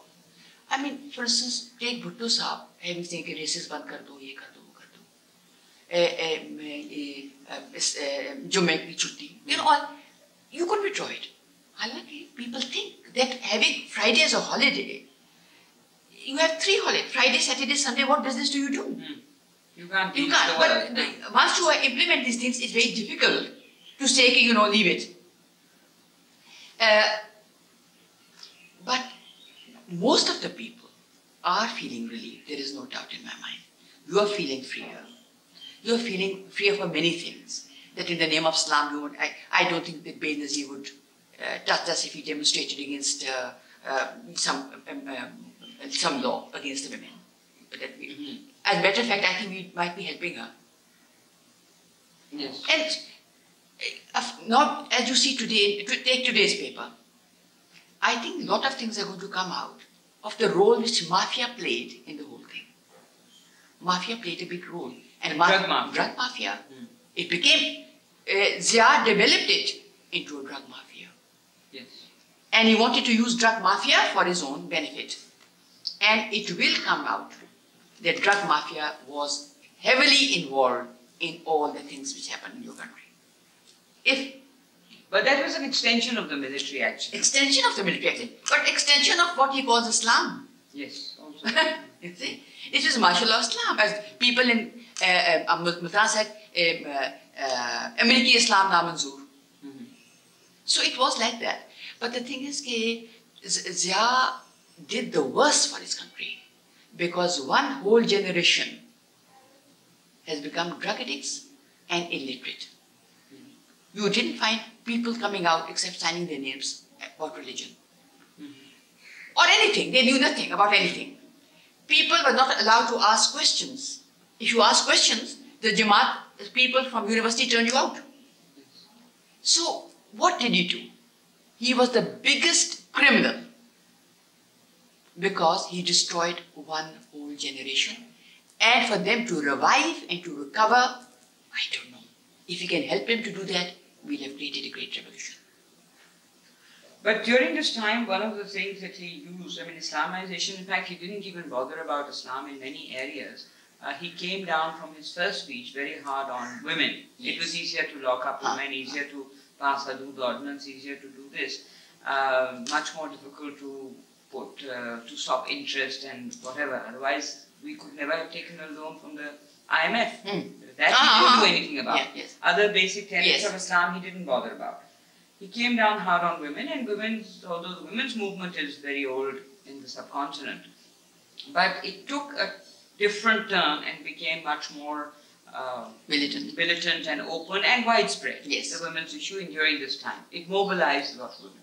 I mean, for instance, take Bhutto Saab, having saying कि races बंद कर दो, ये कर दो, वो कर दो. ए, ए, में, ये, अ, इस, ए, जुम्मे की छुट्टी. You know, all, you could withdraw it. हालांकि people think that having Friday as a holiday, you have three holidays, Friday, Saturday, Sunday, what business do you do? Hmm. You can't You teach can't. the But world. the, once you implement these things, it's very difficult to say, कि, you know, leave it. Uh, but most of the people are feeling relief. There is no doubt in my mind. You are feeling freer. You are feeling freer for many things. That in the name of Islam, you would, I, I don't think that Benazir would uh, touch us if he demonstrated against uh, uh, some um, um, some law against the women. That we, As a matter of fact, I think we might be helping her. Yes. And uh, now, as you see today, take today's paper, I think a lot of things are going to come out of the role which mafia played in the whole thing. Mafia played a big role. And Drug mafia. Drug mafia. Hmm. It became, uh, Zia developed it into a drug mafia. Yes. And he wanted to use drug mafia for his own benefit. And it will come out that drug mafia was heavily involved in all the things which happened in your country. If But that was an extension of the military action. extension of the military action, but extension of what he calls Islam. Yes, also. you see, it is martial law Islam. As people in uh, uh, Multan said, um, uh, uh, American Islam na manzoor. Mhm. So it was like that. But the thing is, ke, Zia did the worst for his country because one whole generation has become drug addicts and illiterate. You didn't find people coming out except signing their names about religion mm-hmm. or anything. They knew nothing about anything. People were not allowed to ask questions. If you ask questions, the Jamaat the people from university turn you out. So, what did he do? He was the biggest criminal because he destroyed one whole generation. And for them to revive and to recover, I don't know. If we can help him to do that, we'll have created a great revolution. But during this time, one of the things that he used, I mean, Islamization, in fact, he didn't even bother about Islam in many areas. Uh, he came down from his first speech very hard on women. It was easier to lock up Ah. women, easier to pass a Hudood ordinance, easier to do this. Uh, much more difficult to put, uh, to stop interest and whatever. Otherwise, we could never have taken a loan from the IMF. Hmm. That he Ah, couldn't ah, do anything about. Yeah, yes. Other basic tenets Yes. of Islam he didn't bother about. He came down hard on women, and women's, although the women's movement is very old in the subcontinent, but it took a different turn and became much more uh, Militant. militant and open and widespread. Yes. The women's issue in during this time. It mobilized a lot of women.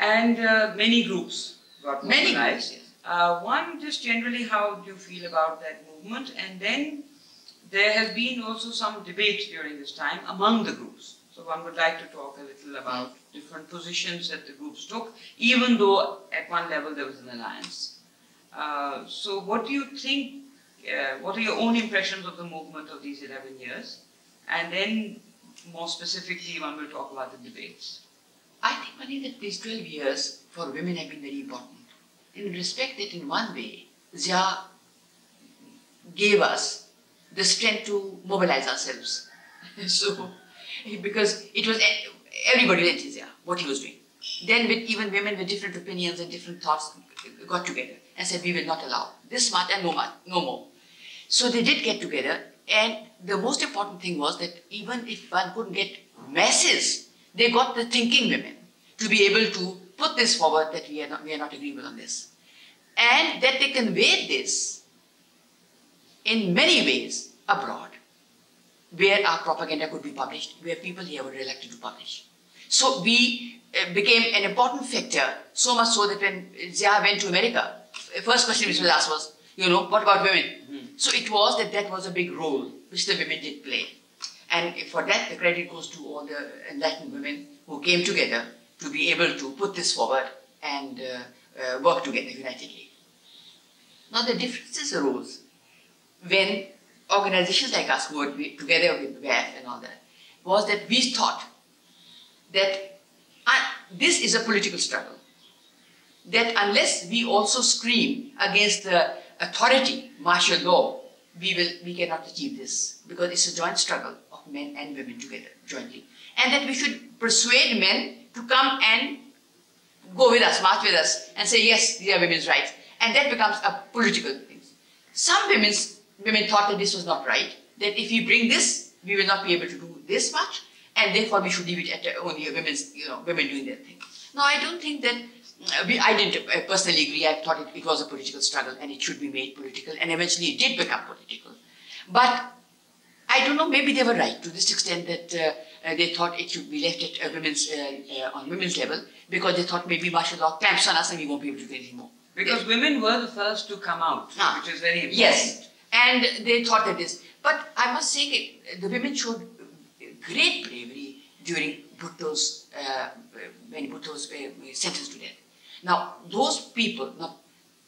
And uh, many groups got Many mobilized. groups, yes. Uh, one, just generally, how do you feel about that movement? And then there has been also some debate during this time among the groups. So one would like to talk a little about different positions that the groups took, even though at one level there was an alliance. Uh, so what do you think, uh, what are your own impressions of the movement of these 11 years? And then more specifically, one will talk about the debates. I think, Mani, that these 12 years for women have been very important. in respect that in one way, Zia gave us the strength to mobilize ourselves. so, because it was everybody went Zia, what he was doing. Then with even women with different opinions and different thoughts got together and said, we will not allow this much and no, much, no more. So they did get together and the most important thing was that even if one couldn't get masses, they got the thinking women to be able to put this forward that we are not, we are not agreeable on this. And that they conveyed this in many ways abroad, where our propaganda could be published, where people here were reluctant to publish. So we uh, became an important factor, so much so that when Zia went to America, first question which was asked was, you know, what about women? Mm -hmm. So it was that that was a big role which the women did play. And for that, the credit goes to all the enlightened women who came together to be able to put this forward and uh, uh, work together unitedly. Now, the differences arose when organizations like us were together with WAF and all that, was that we thought that uh, this is a political struggle. That unless we also scream against the authority, martial law, we will we cannot achieve this because it's a joint struggle of men and women together jointly. And that we should persuade men to come and go with us march with us and say yes these are women's rights. And that becomes a political thing. Some women's women thought that this was not right that if we bring this we will not be able to do this much and therefore we should leave it at only women's you know women doing their thing now i don't think that uh, we, I didn't uh, personally agree. I thought it, it, was a political struggle and it should be made political, and eventually it did become political. But I don't know, maybe they were right to this extent that uh, uh they thought it should be left at women's, uh, on women's level because they thought maybe martial law clamps on us and we won't be able to do anything more. Because they, women were the first to come out, ah, which is very important. Yes, and they thought that this. But I must say, the women showed great bravery during Bhutto's, uh, when Bhutto was sentenced to death. Now, those people, now,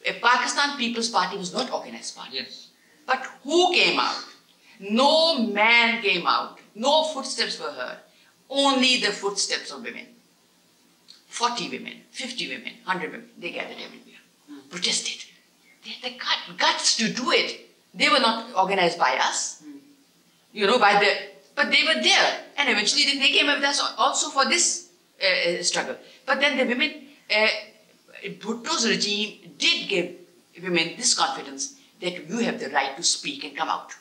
a Pakistan People's Party was not organized party. Yes. But who came out? No man came out. No footsteps were heard. Only the footsteps of women. 40 women, 50 women, 100 women, they gathered everywhere, mm. protested. They had the guts to do it. They were not organized by us, you know, by the, but they were there. And eventually they came with us also for this uh, struggle. But then the women, uh, Bhutto's regime did give women this confidence that you have the right to speak and come out.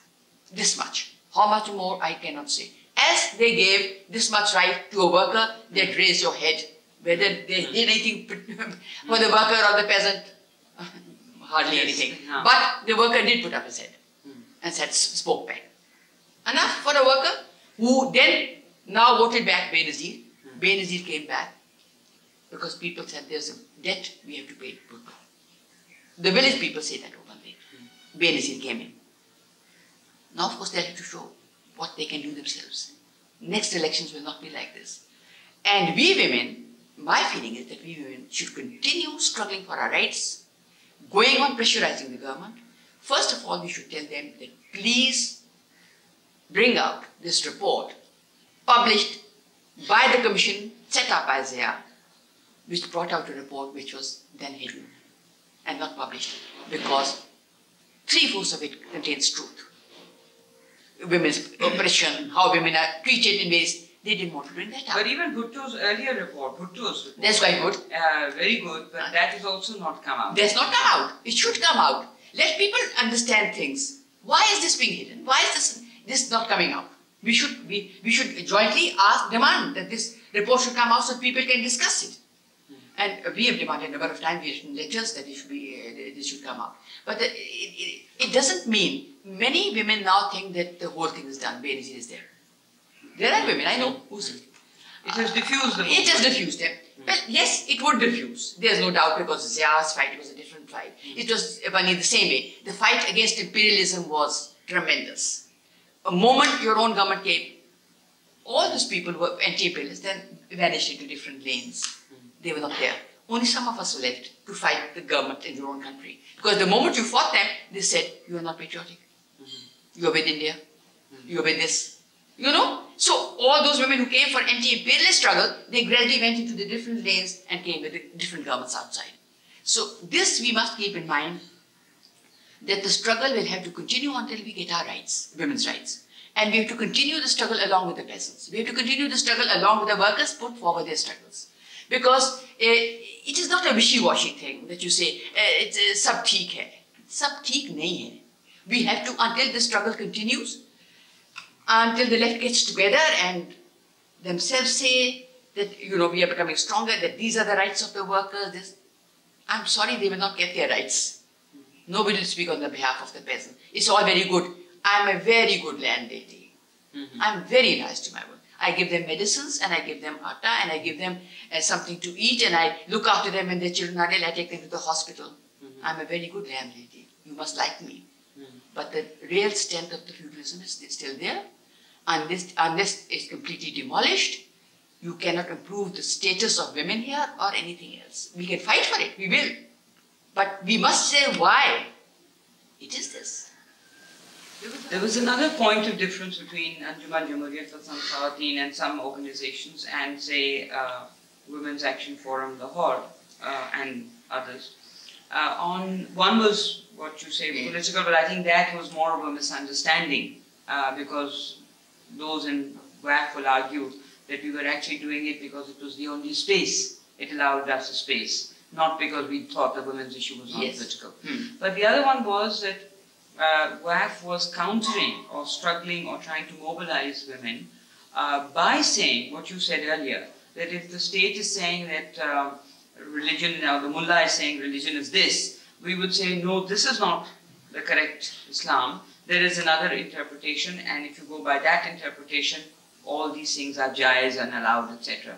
This much. How much more I cannot say. As they gave this much right to a worker that raise your head, whether they did anything for the worker or the peasant, hardly yes, anything. But the worker did put up his head and said, spoke back. Enough for the worker who then now voted back Benazir. Hmm. Benazir came back because people said there's a debt we have to pay The village people say that openly. Hmm. Benazir came in. Now, of course, they have to show what they can do themselves. Next elections will not be like this. And we women, my feeling is that we women should continue struggling for our rights, going on pressurizing the government. First of all, we should tell them that please bring out this report published by the commission set up by Zia which brought out a report which was then hidden and not published because three-fourths of it contains truth. Women's oppression, how women are treated in ways they didn't want to bring that up. But even Bhutto's earlier report, Bhutto's report, that's quite good. Uh, very good, but uh, that has also not come out. That's not come out. It should come out. Let people understand things. Why is this being hidden? Why is this this not coming out? We should we, we should jointly ask demand that this report should come out so people can discuss it. And we have demanded a number of times, we have written letters that it should be, uh, this should come out. But it, it, it, doesn't mean, many women now think that the whole thing is done, Benazir is there. There are women, I know, who's... It has diffused them. It has diffused them. Well, yes, it would diffuse. There's no doubt because Zia's fight was a different fight. It was, funny in the same way. The fight against imperialism was tremendous. A moment your own government came, all those people were anti-imperialist then vanished into different lanes they were not there. Only some of us were left to fight the government in your own country. Because the moment you fought them, they said, you are not patriotic. Mm -hmm. You are with India. -hmm. You are with this. You know? So all those women who came for anti-imperialist struggle, they gradually went into the different lanes and came with the different governments outside. So this we must keep in mind that the struggle will have to continue until we get our rights, women's rights. And we have to continue the struggle along with the peasants. We have to continue the struggle along with the workers, put forward their struggles. Because uh, it is not a wishy-washy thing that you say, uh, it's uh, sab theek hai. Sab nahi hai. We have to, until the struggle continues, until the left gets together and themselves say that, you know, we are becoming stronger, that these are the rights of the workers. This, I'm sorry, they will not get their rights. Nobody will speak on the behalf of the peasant. It's all very good. I'm a very good landlady. Mm-hmm. I'm very nice to my work. I give them medicines and I give them atta and I give them uh, something to eat and I look after them when their children are ill. I take them to the hospital. Mm-hmm. I'm a very good landlady. You must like me. Mm-hmm. But the real strength of the feudalism is still there. Unless, unless it's completely demolished, you cannot improve the status of women here or anything else. We can fight for it, we will. But we must say why it is this. There was another point of difference between Anjuman Jamhuriyat Pasand Khawateen and some organizations and say uh, Women's Action Forum Lahore uh, and others. Uh, on one was what you say political, but I think that was more of a misunderstanding uh, because those in WAF will argue that we were actually doing it because it was the only space it allowed us a space, not because we thought the women's issue was not yes. political. Hmm. But the other one was that uh, WAF was countering or struggling or trying to mobilize women uh, by saying what you said earlier, that if the state is saying that uh, religion, now the mullah is saying religion is this, we would say, no, this is not the correct Islam. There is another interpretation, and if you go by that interpretation, all these things are jais and allowed, etc.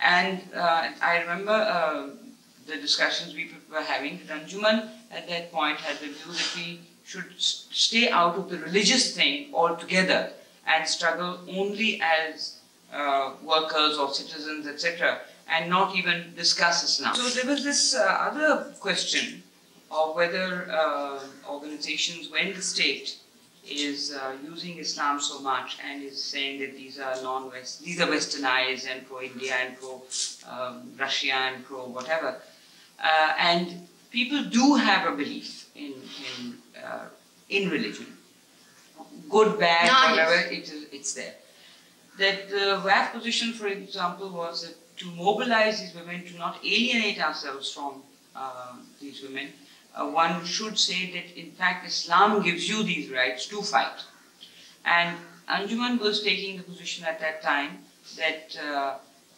And uh, I remember uh, the discussions we were having. Anjuman at that point had the view that we should stay out of the religious thing altogether and struggle only as uh, workers or citizens, etc., and not even discuss Islam. So there was this uh, other question of whether uh, organizations, when the state is uh, using Islam so much and is saying that these are non-West, these are westernized and pro-India and pro-Russia um, and pro-whatever. Uh, and people do have a belief in, in, uh, in religion. Good, bad, whatever, it is, it's there. That the WAF position, for example, was that to mobilize these women, to not alienate ourselves from uh, these women, uh, one should say that in fact Islam gives you these rights to fight. And Anjuman was taking the position at that time that uh,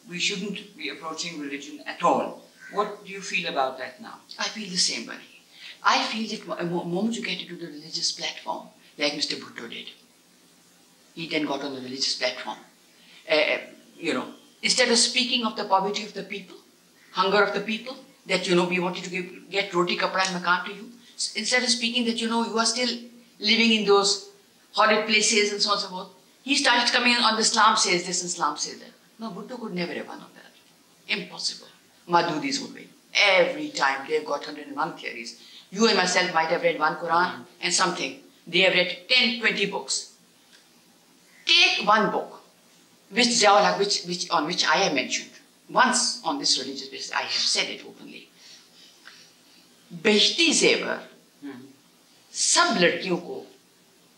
we shouldn't be approaching religion at all. What do you feel about that now? I feel the same way. I feel that the moment you get into the religious platform, like Mr. Bhutto did, he then got on the religious platform. Uh, you know, instead of speaking of the poverty of the people, hunger of the people, that, you know, we wanted to give, get roti, kapra and makan to you. Instead of speaking that, you know, you are still living in those horrid places and so on and so forth, he started coming on the Islam says this and Islam says that. No, Bhutto could never have done that. Impossible. Maududis would win. Every time they've got 101 theories. You and myself might have read one Quran and something. They have read 10, 20 books. Take one book, which, which, which, on which I have mentioned once on this religious basis, I have said it openly. बेहती जेवर सब लड़कियों को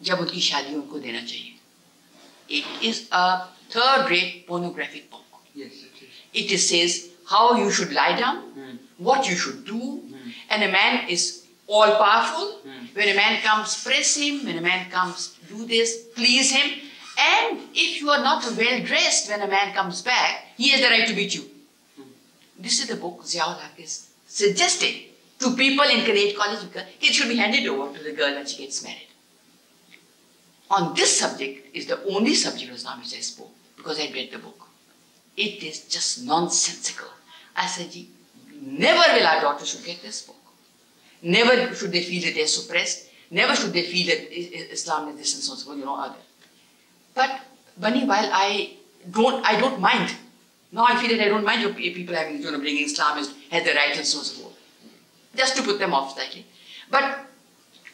जब उनकी शादी उनको देना चाहिए It is a third-rate pornographic book. Yes, it, it says how you should lie down, mm. what you should do, mm. and a man is all powerful. Mm. When a man comes, press him. When a man comes, do this, please him. And if you are not well dressed when a man comes back, he has the right to beat you. This is the book Ziaul Haq is suggesting to people in Kuwait College it should be handed over to the girl when she gets married. On this subject is the only subject of Islam which I spoke because I read the book. It is just nonsensical. I said, never will our daughters should get this book. Never should they feel that they're suppressed. Never should they feel that Islam is this and so on, so you know, other. But Bunny, while I don't, I don't mind now I feel that I don't mind your people having, you know, bringing Islam as, has the right and so on so forth. Just to put them off slightly. But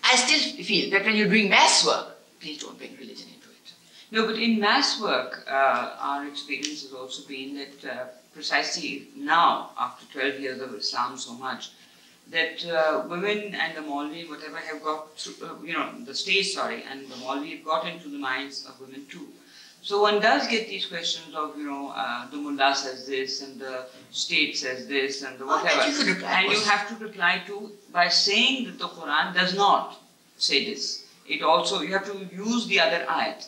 I still feel that when you're doing mass work, please don't bring religion into it. No, but in mass work, uh, our experience has also been that uh, precisely now, after 12 years of Islam so much, that uh, women and the Maulvi, whatever, have got through, uh, you know, the state, sorry, and the Maulvi have got into the minds of women too. So one does get these questions of, you know, uh, the mullah says this and the state says this and the Oh, whatever. you and you have to reply to by saying that the Quran does not say this. It also, you have to use the other ayat.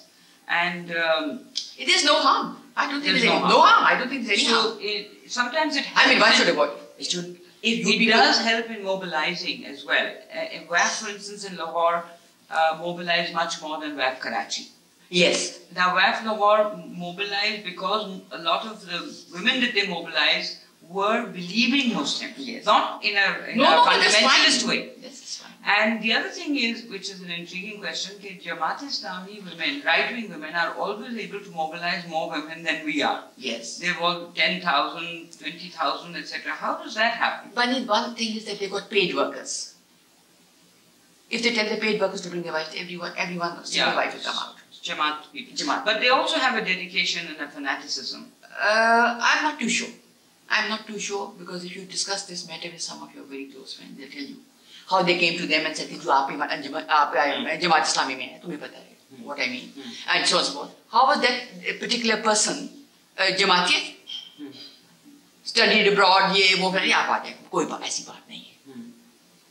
And um, It is no harm. I don't think There's there's, no harm. no harm. I don't think there's any harm. so it, sometimes it I mean, why should in- avoid? It should. If you It people, does help in mobilizing as well. Uh, in WAF, for instance, in Lahore, uh, mobilized much more than WAF Karachi. Yes. Now, WAF Lahore mobilized because a lot of the women that they mobilized were believing Muslims, Yes. not in a, in No, a no, fundamentalist way. Yes, that's fine. And the other thing is, which is an intriguing question, that Jamaat Islami women, right-wing women, are always able to mobilize more women than we are. Yes. They've all 10,000, 20,000, etc. How does that happen? But one thing is that they got paid workers. If they tell the paid workers to bring their wife, everyone, everyone, single Yeah. wife will come out. Jamaat people. Jamaat. But they also have a dedication and a fanaticism. Uh, I'm not too sure. I'm not too sure because if you discuss this matter with some of your very close friends, they'll tell you how they came to them and said, "जो आप इमा- जमा- आप अ, जमात इस्लामी में है तुम्हें पता है what I mean and so on and so forth. How was that particular person uh, जमातियत studied abroad ये वो फिर यहाँ बात है कोई बात ऐसी बात नहीं है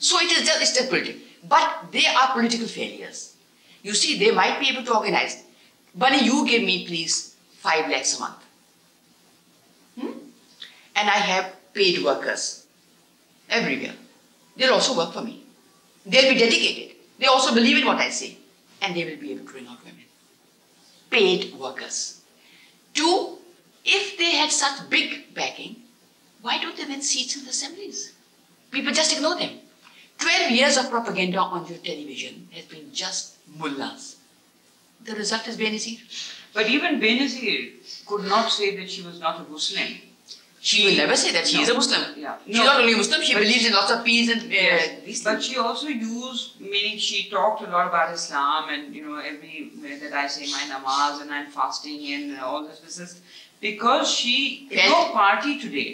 so it is just it's just political but they are political failures you see they might be able to organize Bunny you give me please five lakhs a month Hmm? and I have paid workers everywhere. They'll also work for me. They'll be dedicated. They also believe in what I say. And they will be able to bring out women. Paid workers. Two, if they had such big backing, why don't they win seats in the assemblies? People just ignore them. Twelve years of propaganda on your television has been just mullahs. The result is Benazir. But even Benazir could not say that she was not a Muslim. She will never say that she No. is a Muslim. Yeah. She's No. not only a Muslim, she But believes in lots of peace and uh, Yes, these but she also used, meaning she talked a lot about Islam and, you know, every that I say my namaz and I'm fasting and all this business. Because she, no party today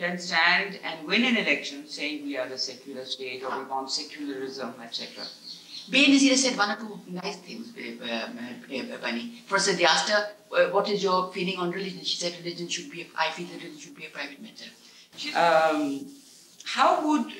can stand and win an election saying we are a secular state or we want secularism, etc. Benazir said one or two nice things, uh, uh, uh, Bunny. First, they asked her, what is your feeling on religion? She said religion should be, a, I feel that religion should be a private matter. Um, how would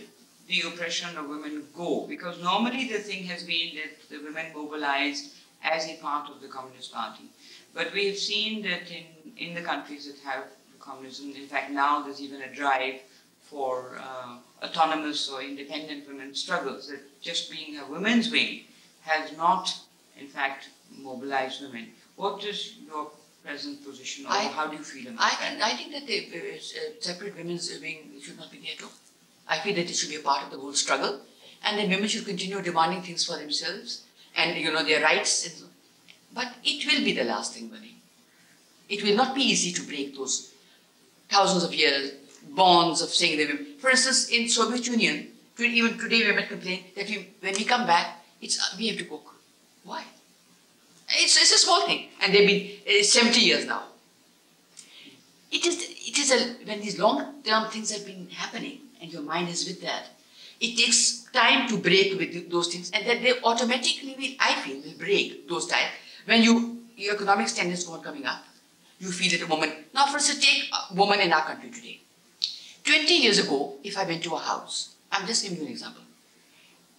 the oppression of women go? Because normally the thing has been that the women mobilized as a part of the Communist Party. But we have seen that in, in the countries that have communism, in fact, now there's even a drive for uh, autonomous or independent women's struggles, that just being a women's wing has not, in fact, mobilized women. What is your present position, or I- how do you feel about I that? think, I think that the uh, separate women's wing should not be there at all. I feel that it should be a part of the whole struggle, and then women should continue demanding things for themselves and you know their rights. And. But it will be the last thing, Bunny. It will not be easy to break those thousands of years bonds of saying that. For instance, in Soviet Union, even today women complain that we, when we come back, it's uh, we have to cook. Why? It's, it's a small thing, and they've been uh, 70 years now. It is, it is a, when these long term things have been happening and your mind is with that, it takes time to break with those things and then they automatically will, I feel, will break those ties. When you, your economic standards go on coming up, you feel that a woman, now for to take a woman in our country today. 20 years ago, if I went to a house, I'm just giving you an example,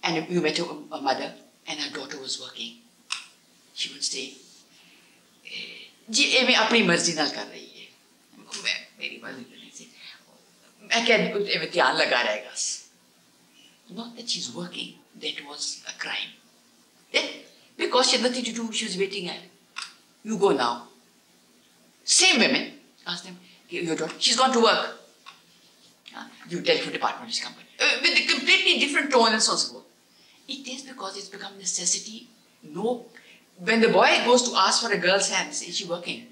and you met a, a mother and her daughter was working, she would say, ਜੀ ਇਹ ਮੈਂ ਆਪਣੀ ਮਰਜ਼ੀ ਨਾਲ ਕਰ I ਹੈ ਮੈਂ ਮੇਰੀ ਮਰਜ਼ੀ not that she's working, that was a crime. Then, because she had nothing to do, she was waiting at, you go now. same women ask them your daughter she's gone to work uh, you telephone department is company uh, with a completely different tone and so on and so forth it is because it's become necessity no when the boy goes to ask for a girl's hand is she working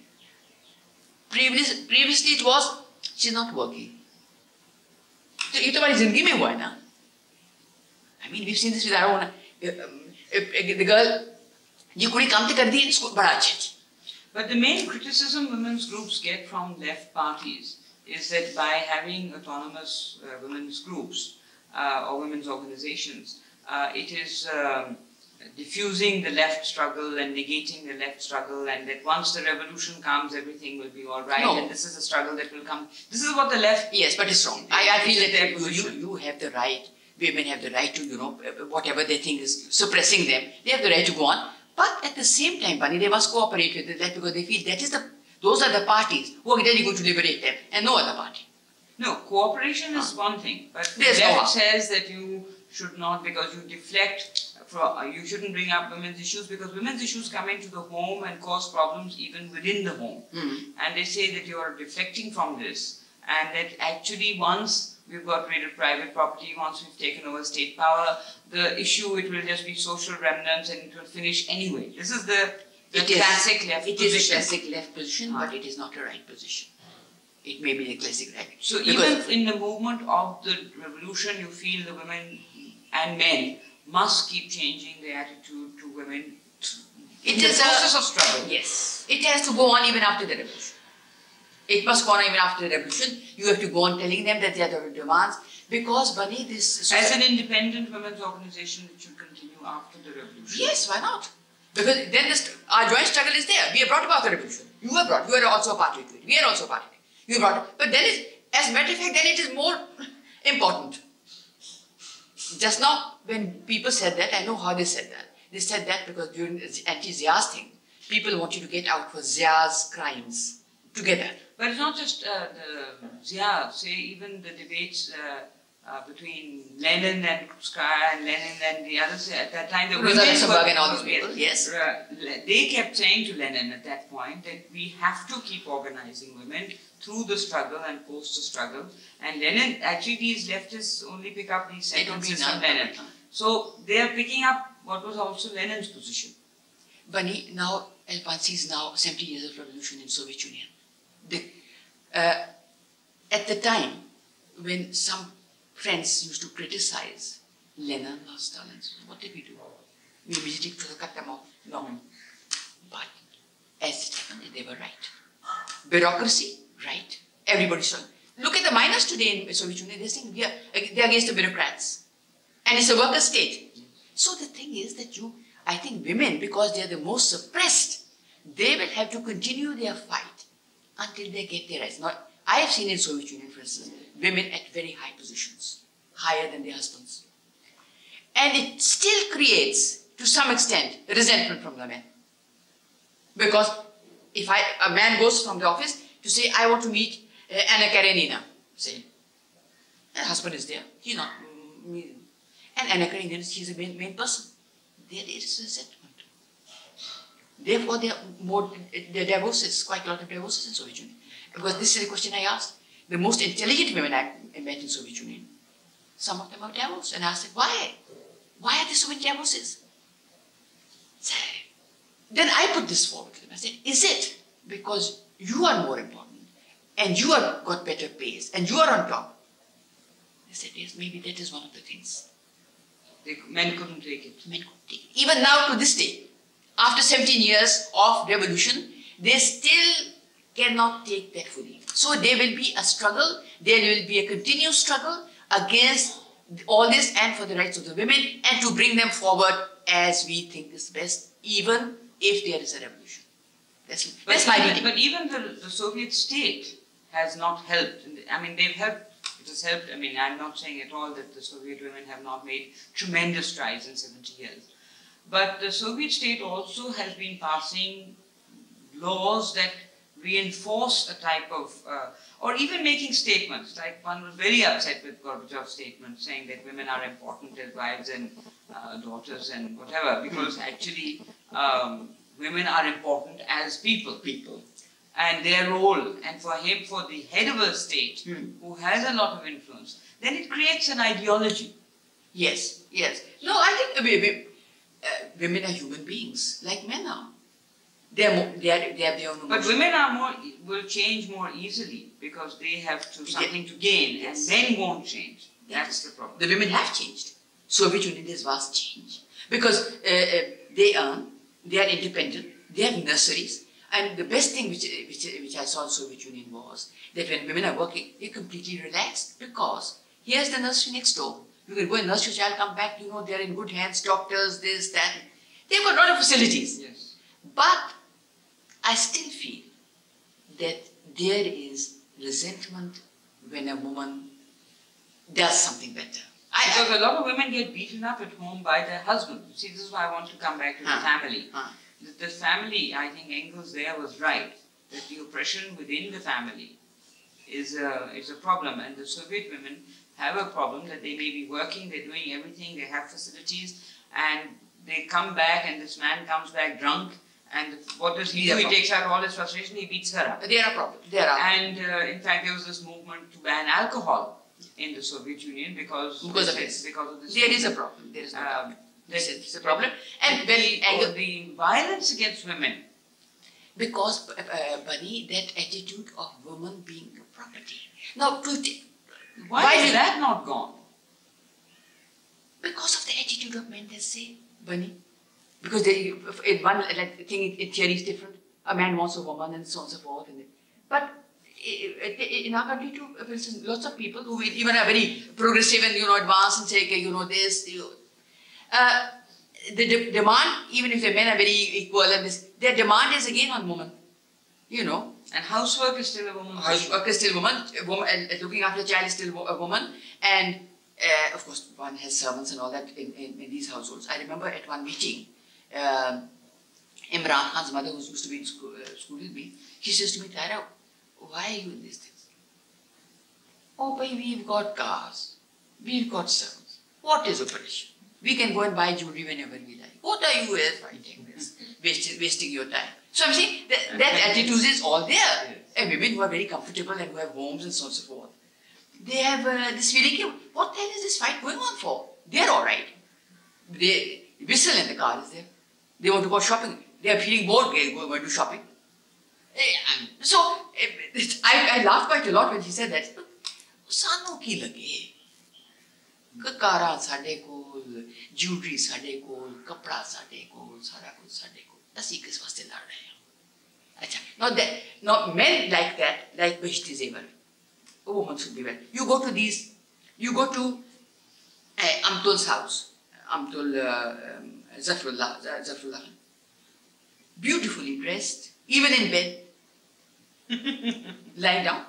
Previous, previously it was she's not working तो ये तो हमारी जिंदगी में हुआ है ना I mean we've seen this with our own um, if, if the girl ये कुड़ी काम तो कर दी इसको बड़ा अच्छा है but the main criticism women's groups get from left parties is that by having autonomous uh, women's groups, uh, or women's organizations, uh, it is um, diffusing the left struggle and negating the left struggle, and that once the revolution comes, everything will be all right, No. and this is a struggle that will come. This is what the left. Yes, but it's wrong. I, I feel It is their that you, you have the right, women have the right to, you know, whatever they think is suppressing them, they have the right to go on. But at the same time, Bunny, they must cooperate with that because they feel that is the, those are the parties who are really going to liberate them and no other party. No, cooperation is one thing, but the There's no left harm. says that you should not because you deflect from, uh, you shouldn't bring up women's issues because women's issues come into the home and cause problems even within the home. Hmm. And they say that you are deflecting from this and that actually once we've got rid of private property, once we've taken over state power, the issue it will just be social remnants and it will finish anyway. This is the, the It is- classic left It is a classic left position, Ah. but it is not a right position. It may be the classic right. So Because- even in the movement of the revolution, you feel the women and men must keep changing their attitude to women. It in the is a- process of struggle. Yes, it has to go on even after the revolution. It must go on even after the revolution. You have to go on telling them that they are the demands because, Bunny, this. As an independent women's organization, it should continue after the revolution. Yes, why not? Because then the st- our joint struggle is there. We have brought about the revolution. You have brought. You are also a party to it. We are also a party. to it. You brought. it. But then, it, as a matter of fact, then it is more important. Just now, when people said that, I know how they said that. They said that because during the anti-Zia's thing, people want you to get out for Zia's crimes together. But it's not just uh, the Zia, say even the debates uh, uh, between Lenin and Krupskaya and Lenin and the others at that time, the Rosa women Luxemburg and all these people, yes. They kept saying to Lenin at that point that we have to keep organizing women through the struggle and post the struggle. And Lenin, actually these leftists only pick up these sentences from. Lenin. So they are picking up what was also Lenin's position. Bunny, now Alpansi is now 70 years of revolution in Soviet Union. The, uh, at the time when some friends used to criticize Lenin or Stalin, what did we do? We immediately cut them off. No. But as it happened, they were right. Bureaucracy, right. Everybody saw. Look at the miners today in Soviet Union. They're saying they're against the bureaucrats. And it's a worker state. So the thing is that you, I think women, because they are the most suppressed, they will have to continue their fight until they get their rights. Now, I have seen in Soviet Union, for instance, women at very high positions, higher than their husbands. And it still creates, to some extent, resentment from the men. Because if I, a man goes from the office to say, I want to meet uh, Anna Karenina, say, the husband is there, he's not, mm, and Anna Karenina, she's a main, main person. There is resentment. Therefore, there are more, there are divorces, quite a lot of divorces in Soviet Union. Because this is a question I asked. The most intelligent women I met in Soviet Union, some of them are divorced. And I said, why? Why are there so many divorces? So, then I put this forward to them. I said, is it because you are more important and you have got better pays and you are on top? They said, yes, maybe that is one of the things. The men couldn't take it. Men couldn't take. it. Even now to this day, after 17 years of revolution, they still cannot take that fully. So there will be a struggle, there will be a continuous struggle against all this and for the rights of the women and to bring them forward as we think is best, even if there is a revolution. That's, But, that's my reading. but even the, the Soviet state has not helped. I mean, they've helped. It has helped. I mean, I'm not saying at all that the Soviet women have not made tremendous strides in 70 years. But the Soviet state also has been passing laws that reinforce a type of, uh, or even making statements. Like one was very upset with Gorbachev's statement saying that women are important as wives and uh, daughters and whatever, because actually um, women are important as people. People. And their role, and for him, for the head of a state Hmm. who has a lot of influence, then it creates an ideology. Yes, yes. No, I think we- we- uh, women are human beings, like men are. They are, mo- they are, they have their own But women are more will change more easily because they have to something to gain, Yes. and men won't change. That's the problem. The women have changed. Soviet Union there's vast change because uh, uh, they earn, they are independent, they have nurseries, and the best thing which, which, which I saw in Soviet Union was that when women are working, they're completely relaxed because here's the nursery next door. You can go and nurse your child, come back, you know, they're in good hands, doctors, this, that. They've got a lot of facilities. Yes. But I still feel that there is resentment when a woman does something better. I, Because a lot of women get beaten up at home by their husband. See, this is why I want to come back to the family. Huh. The, the family, I think Engels there was right, that the oppression within the family is a, is a problem. And the Soviet women have a problem that they may be working, they're doing everything, they have facilities, and they come back and this man comes back drunk, and what does he do? He takes out all his frustration, he beats her up. there are problems. There are. And uh, in fact, there was this movement to ban alcohol in the Soviet Union because Because of this. because of this. There is a problem. There is no Um. This is a problem. And the, or the violence against women. because uh, Bunny, that attitude of women being property. Now, to Why, Why is that not gone? because of the attitude of men, they say, Bunny. Because they, in one like, thing, in theory is different. A man wants a woman and so on and so forth. And, but in our country too, for instance, lots of people who even are very progressive and you know advanced and say, okay, you know this, you, uh, the de- demand, even if the men are very equal and this, their demand is again on woman. You know, And housework is still a woman. housework is still woman, a woman and and looking after a child is still a woman, and uh, of course one has servants and all that in, in, in these households. I remember at one meeting, um, Imran Khan's mother, who used to be in school, uh, school with me, she says to me, Tahira, why are you in these things? Oh, boy, we've got cars, we've got servants. What is oppression? We can go and buy jewelry whenever we like. What are you here fighting this? wasting, wasting your time. So I'm saying that, that attitude is all there. Yes. And women who are very comfortable and who have homes and so on and so forth, they have uh, this feeling, what the hell is this fight going on for? They're all right. They whistle and the car is there. They want to go shopping. They are feeling bored, they go going to shopping. Eh, um, So eh, it- I, I laughed quite a lot when she said that. ਸਾਨੂੰ ਕੀ ਲੱਗੇ ਕਿ ਕਾਰਾਂ ਸਾਡੇ ਕੋਲ jewellery ਸਾਡੇ ਕੋਲ ਕਪੜਾ ਸਾਡੇ ਕੋਲ ਸਾਰਾ ਕੁਝ ਸਾਡੇ the secrets were still out. Not that, not men like that, like vegetarian. A woman should be well. You go to these, you go to eh, uh, Amtul's house, Amtul uh, um, uh, beautifully dressed, even in bed, lying down.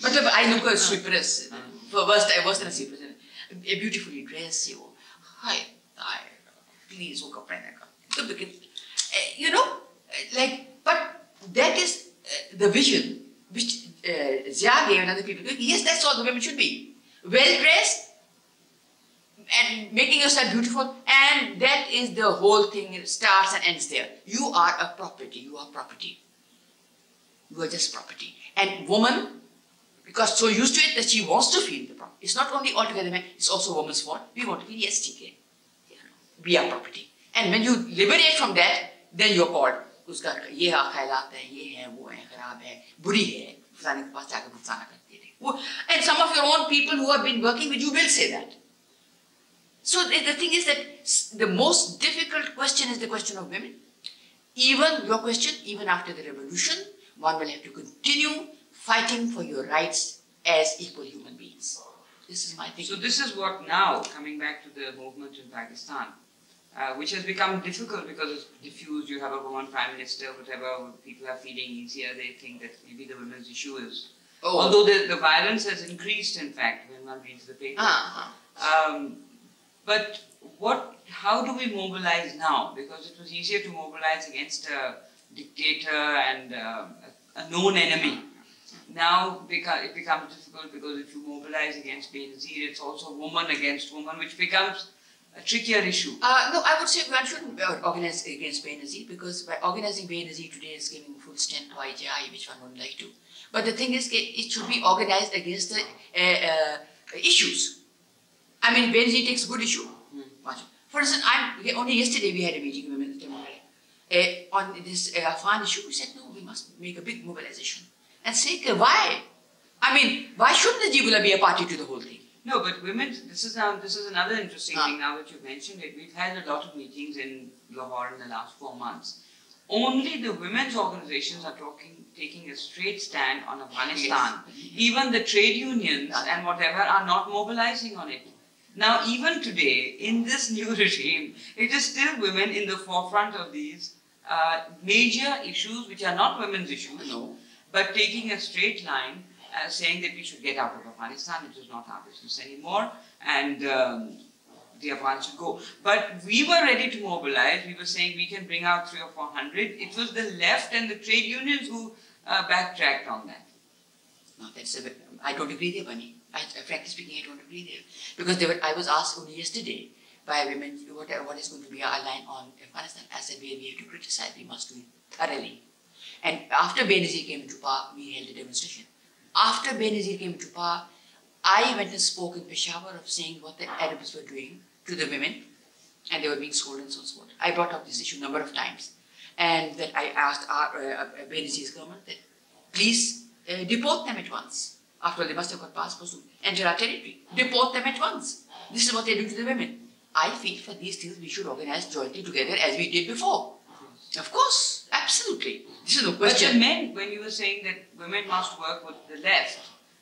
But uh, I look ah. a sweeperess, uh, I was a sweeperess. Beautifully dressed, you know, hi, hi, please, walk up, and I. You know, uh, like, but that is uh, the vision which uh, Zia gave and other people. Yes, that's all the women should be. Well dressed and making yourself beautiful, and that is the whole thing. It starts and ends there. You are a property. You are property. You are just property. And woman because so used to it that she wants to feel the problem. It's not only altogether man, it's also woman's fault. We want to feel, yes, TK. We are property. And when you liberate from that, then you're called. उसका ये ख्यालात है ये है वो है खराब है बुरी है फलाने के पास जाकर फलाना करते रहे वो and some of your own people who have been working with you will say that so the, the thing is that s- the most difficult question is the question of women even your question even after the revolution one will have to continue fighting for your rights as equal human beings. This is my So thinking. this is what now, coming back to the movement in Pakistan, uh, which has become difficult because it's diffused, you have a woman prime minister, whatever, people are feeling easier, they think that maybe the women's issue is... oh, Although the, the violence has increased, in fact, when one reads the paper. uh, Um, but what? How do we mobilize now? Because it was easier to mobilize against a dictator and uh, a, a known enemy. Now it becomes difficult because if you mobilize against Benazir, it's also woman against woman, which becomes a trickier issue. uh, no, I would say one shouldn't organize against Benazir because by organizing Benazir today is giving full strength to IJI, which one would like to. But the thing is, it should be organized against the uh, uh, issues. I mean, Benazir takes good issue. Watch. For instance, I'm, only yesterday we had a meeting with Mohammed, uh, on this uh, Afghan issue. We said, no, we must make a big mobilization. And say, why? I mean, why shouldn't the Jibula be a party to the whole thing? No, but women. This is now. This is another interesting Ah. thing. Now that you've mentioned it, we've had a lot of meetings in Lahore in the last four months. Only the women's organizations are talking, taking a straight stand on Afghanistan. Even the trade unions Ah. and whatever are not mobilizing on it. Now, even today, in this new regime, it is still women in the forefront of these uh, major issues, which are not women's issues, No. but taking a straight line, uh, saying that we should get out of Afghanistan, it is not our business anymore, and um, the Afghans should go. But we were ready to mobilize. We were saying we can bring out three or four hundred. It was the left and the trade unions who uh, backtracked on that. No, that's a bit, I don't agree there, Bunny. I, frankly speaking, I don't agree there. Because they were, I was asked only yesterday by women what, what is going to be our line on Afghanistan. I said, we, we have to criticize, we must do it thoroughly. And after Benazir came into power, we held a demonstration. After Benazir came to power, I went and spoke in Peshawar of saying what the Arabs were doing to the women, and they were being sold and so on. I brought up this issue a number of times, and that I asked our uh, uh, Benazir's government that please uh, deport them at once. After they must have got passports to enter our territory. Deport them at once. This is what they do to the women. I feel for these things we should organize jointly together as we did before. Of course, absolutely. This is no But question. the men, when you were saying that women must work with the left,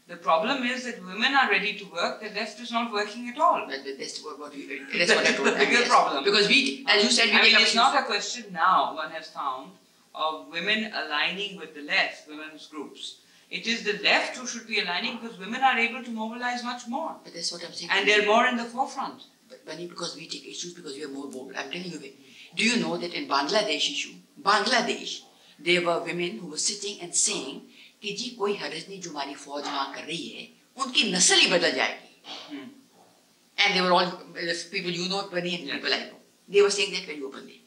the problem is that women are ready to work, the left is not working at all. Well, that's what, what we, that's what I told The bigger yes. problem. Because we, as you said, we I mean, it's not a question now, one has found, of women aligning with the left, women's groups. It is the left who should be aligning because women are able to mobilize much more. But that's what I'm saying. And they're more in the forefront. But Bunny, because we take issues because we are more bold. I'm telling you, do you know that in Bangladesh issue, Bangladesh, there were women who were sitting and saying कि जी कोई हरज नहीं जो हमारी फौज वहाँ कर रही है उनकी नस्ल ही बदल जाएगी Hmm. and they were all the people you know Bunny and Yes. people I know they were saying that very openly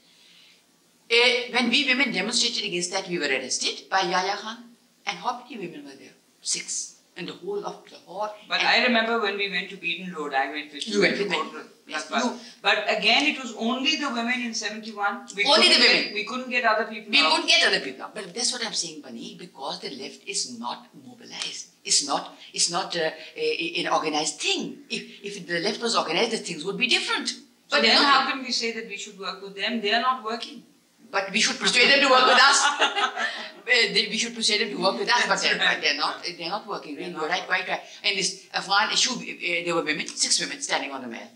Eh, when we women demonstrated against that we were arrested by Yahya Khan and how many women were there six in the whole of Lahore But I remember when we went to Beadon Road, I went with You went me. But- Yes, but, again, it was only the women in 71. We Only couldn't the get- women. we couldn't get other people We out. won't get other people. But that's what I'm saying, Bunny, because the left is not mobilized. It's not. It's not uh, a, an organized thing. If if the left was organized, the things would be different. So But then how can we say that we should work with them? They are not working. But we should persuade them to work with us. Uh, we should persuade them to work with us, but they're, but they're not. They're not working. They're not right, quite right. And this Afghan issue, uh, there were women, six women standing on the mall.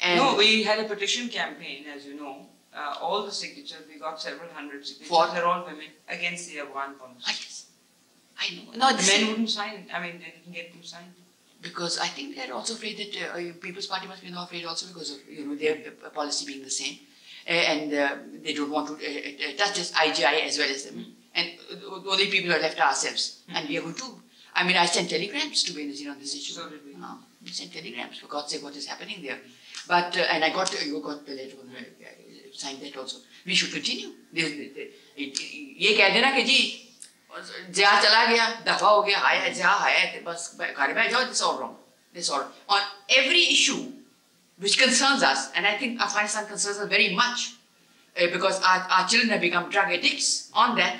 And no, we had a petition campaign, as you know. Uh, all the signatures, we got several hundred signatures. For? They're all women against the Afghan I policy. just, I know. No, The men wouldn't sign. I mean, they didn't get them signed. because I think they're also afraid that uh, People's Party must be now afraid also because of you know their uh, policy being the same, uh, uh, and uh, they don't want to touch this IJI as well as them. Hmm. And uh, the only people are left are ourselves. Hmm. And we are going to, I mean, I sent telegrams to Benazir on this issue. So did we. Uh, we sent telegrams, for God's sake, what is happening there? But, and I got, you got the letter, signed that also. We should continue. ये कह देना कि जी जहाँ चला गया दफा हो गया आया जहाँ आया बस घर में जाओ this all wrong this all on every issue which concerns us and I think Afghanistan concerns us very much uh, because our, our children have become drug addicts on that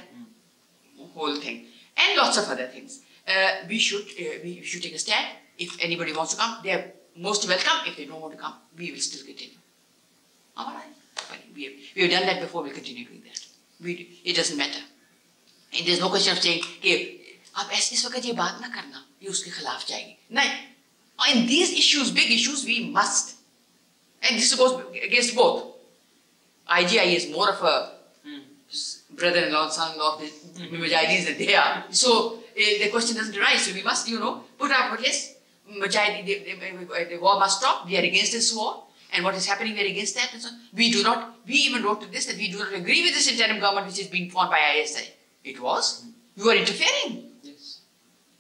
whole thing and lots of other things uh, we should uh, we should take a stand if anybody wants to come they are most welcome if they don't want to come we will still continue all right but we have, we have done that before we'll continue doing that we, it doesn't matter and there's no question of saying कि आप ऐसे इस वक्त ये बात ना करना ये उसके खिलाफ जाएगी नहीं in these issues big issues we must and this goes against both IJI is more of a hmm, brother-in-law son-in-law of the mm-hmm. Mujahideens than they are so eh, the question doesn't arise so we must you know put up but yes Mujahideen the, the, the war must stop we are against this war and what is happening, we are against that. And so we do not, we even wrote to this that we do not agree with this interim government which is being formed by ISI. It was. Mm-hmm. You are interfering. Yes.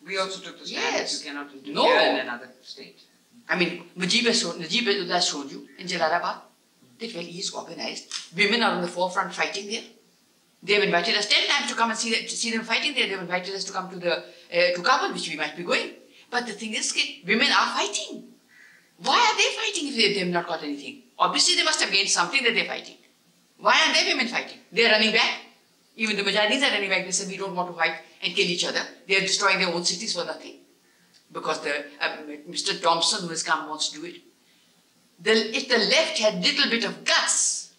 We also took the stand Yes. that you cannot interfere No. in another state. I mean, Mujib has shown, Najib has showed you in Jalalabad that well, he is organized. Women are on the forefront fighting there. They have invited us ten times to come and see, to see them fighting there. They have invited us to come to the uh, to Kabul, which we might be going. But the thing is, women are fighting. Why are they fighting if they, they have not got anything? Obviously, they must have gained something that they're fighting. Why are they women fighting? They're running back. Even the Mujahideens are running back. They say, we don't want to fight and kill each other. They're destroying their own cities for nothing. Because the uh, Mr. Tomsen, who has come, wants to do it. The, if the left had a little bit of guts,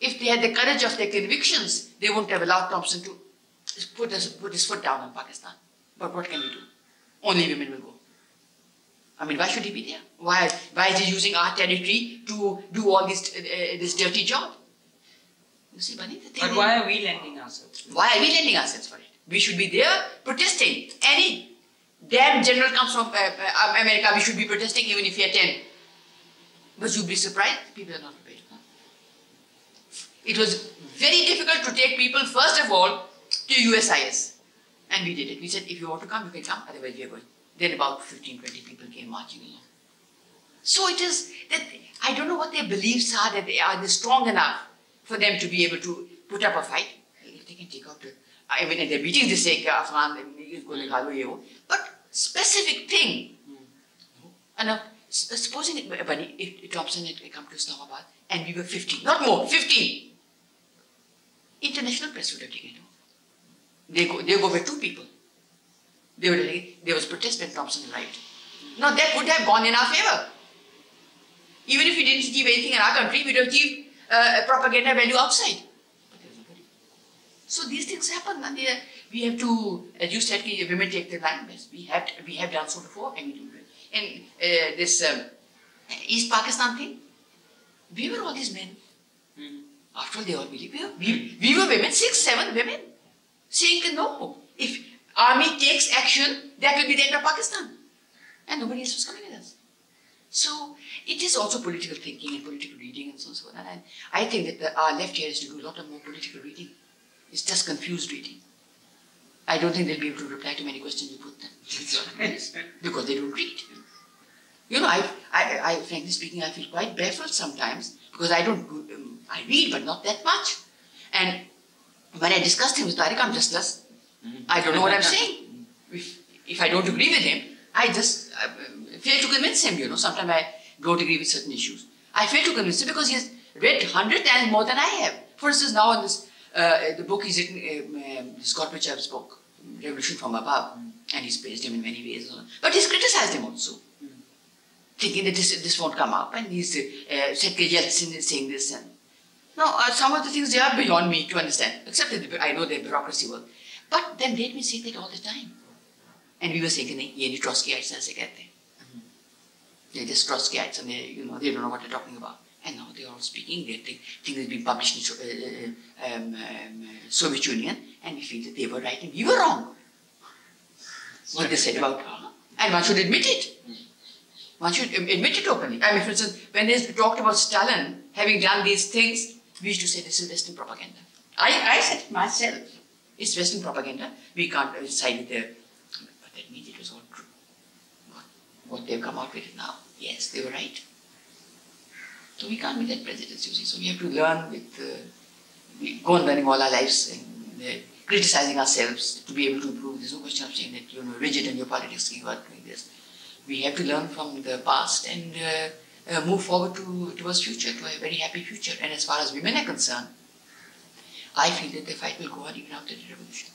if they had the courage of their convictions, they wouldn't have allowed Tomsen to put his, put his foot down on Pakistan. But what can we do? Only women will go. I mean, why should he be there? Why, why is he using our territory to do all this, uh, this dirty job? You see, Bunny, the thing But why are we lending ourselves? why are we lending ourselves for it? We should be there protesting. Any damn general comes from uh, uh, America, we should be protesting even if we are 10. But you'd be surprised, people are not prepared. to come. It was very difficult to take people, first of all, to USIS. And we did it. We said, if you want to come, you can come, otherwise we are going. Then about 15, 20 people came marching along. So it is that I don't know what their beliefs are, that they are they strong enough for them to be able to put up a fight. If they can take out the, I mean, in their meetings they say, "क्या अफगान इनको निकालो ये वो." Specific thing. And now, s- supposing it, if Tomsen had come to Islamabad and we were 15, not more, 15, international press would have taken it. They go, they go with two people. They there was protest when Tomsen arrived. Now that would have gone in our favor. Even if we didn't achieve anything in our country, we'd have achieved uh, propaganda value outside. So these things happen, and they, we have to, as you said, women take the line. We have we have done so before, and we do it. And uh, this um, East Pakistan thing, we were all these men. Mhm. After all, they all believe we were, we, we were women, six, seven women, saying no, if army takes action, that will be the end of Pakistan, and nobody else was coming with us. So it is also political thinking and political reading and so on and so. And I, I think that the, our left here is to do a lot of more political reading. It's just confused reading. I don't think they'll be able to reply to many questions you put them. because they don't read. You know, I, I, I, frankly speaking, I feel quite baffled sometimes because I don't, um, I read, but not that much. And when I discuss things with Tariq, I'm just less. I don't know what I'm saying. If, if I don't agree with him, I just uh, fail to convince him, you know. Sometimes I don't agree with certain issues. I fail to convince him because he has read hundred times more than I have. For instance, now in this, uh, the book is written, um, um Gorbachev's book, Revolution from Above, mm. and he's praised him in many ways. But he's criticized him also, mm. thinking that this, this won't come up, and he's uh, said Yeltsin is saying this. And now, uh, some of the things they are beyond me to understand, except that I know their bureaucracy work. But then they've been saying that all the time. And we were saying, that नहीं ट्रॉस्की आइट्स ऐसे कहते हैं. They're just Trotskyites and they, you know, they don't know what they're talking about. And now they're all speaking, they think things have been published in uh, uh, um, um, uh, Soviet Union, and we feel that they were right and we were wrong. What they said about her. And one should admit it. One should admit it openly. I mean, for instance, when they talked about Stalin having done these things, we used to say this is Western propaganda. I, I said it myself. It's Western propaganda. We can't uh, side with the. But that means it was all true. What, what they've come out with now. Yes, they were right. So we can't be that prejudice, you see. So we have to learn with. Uh, we go on learning all our lives and uh, criticizing ourselves to be able to improve. There's no question of saying that you're rigid in your politics, you are doing this we have to learn from the past and uh, uh, move forward to, towards future, to a very happy future. And as far as women are concerned, I feel that the fight will go on even after the revolution.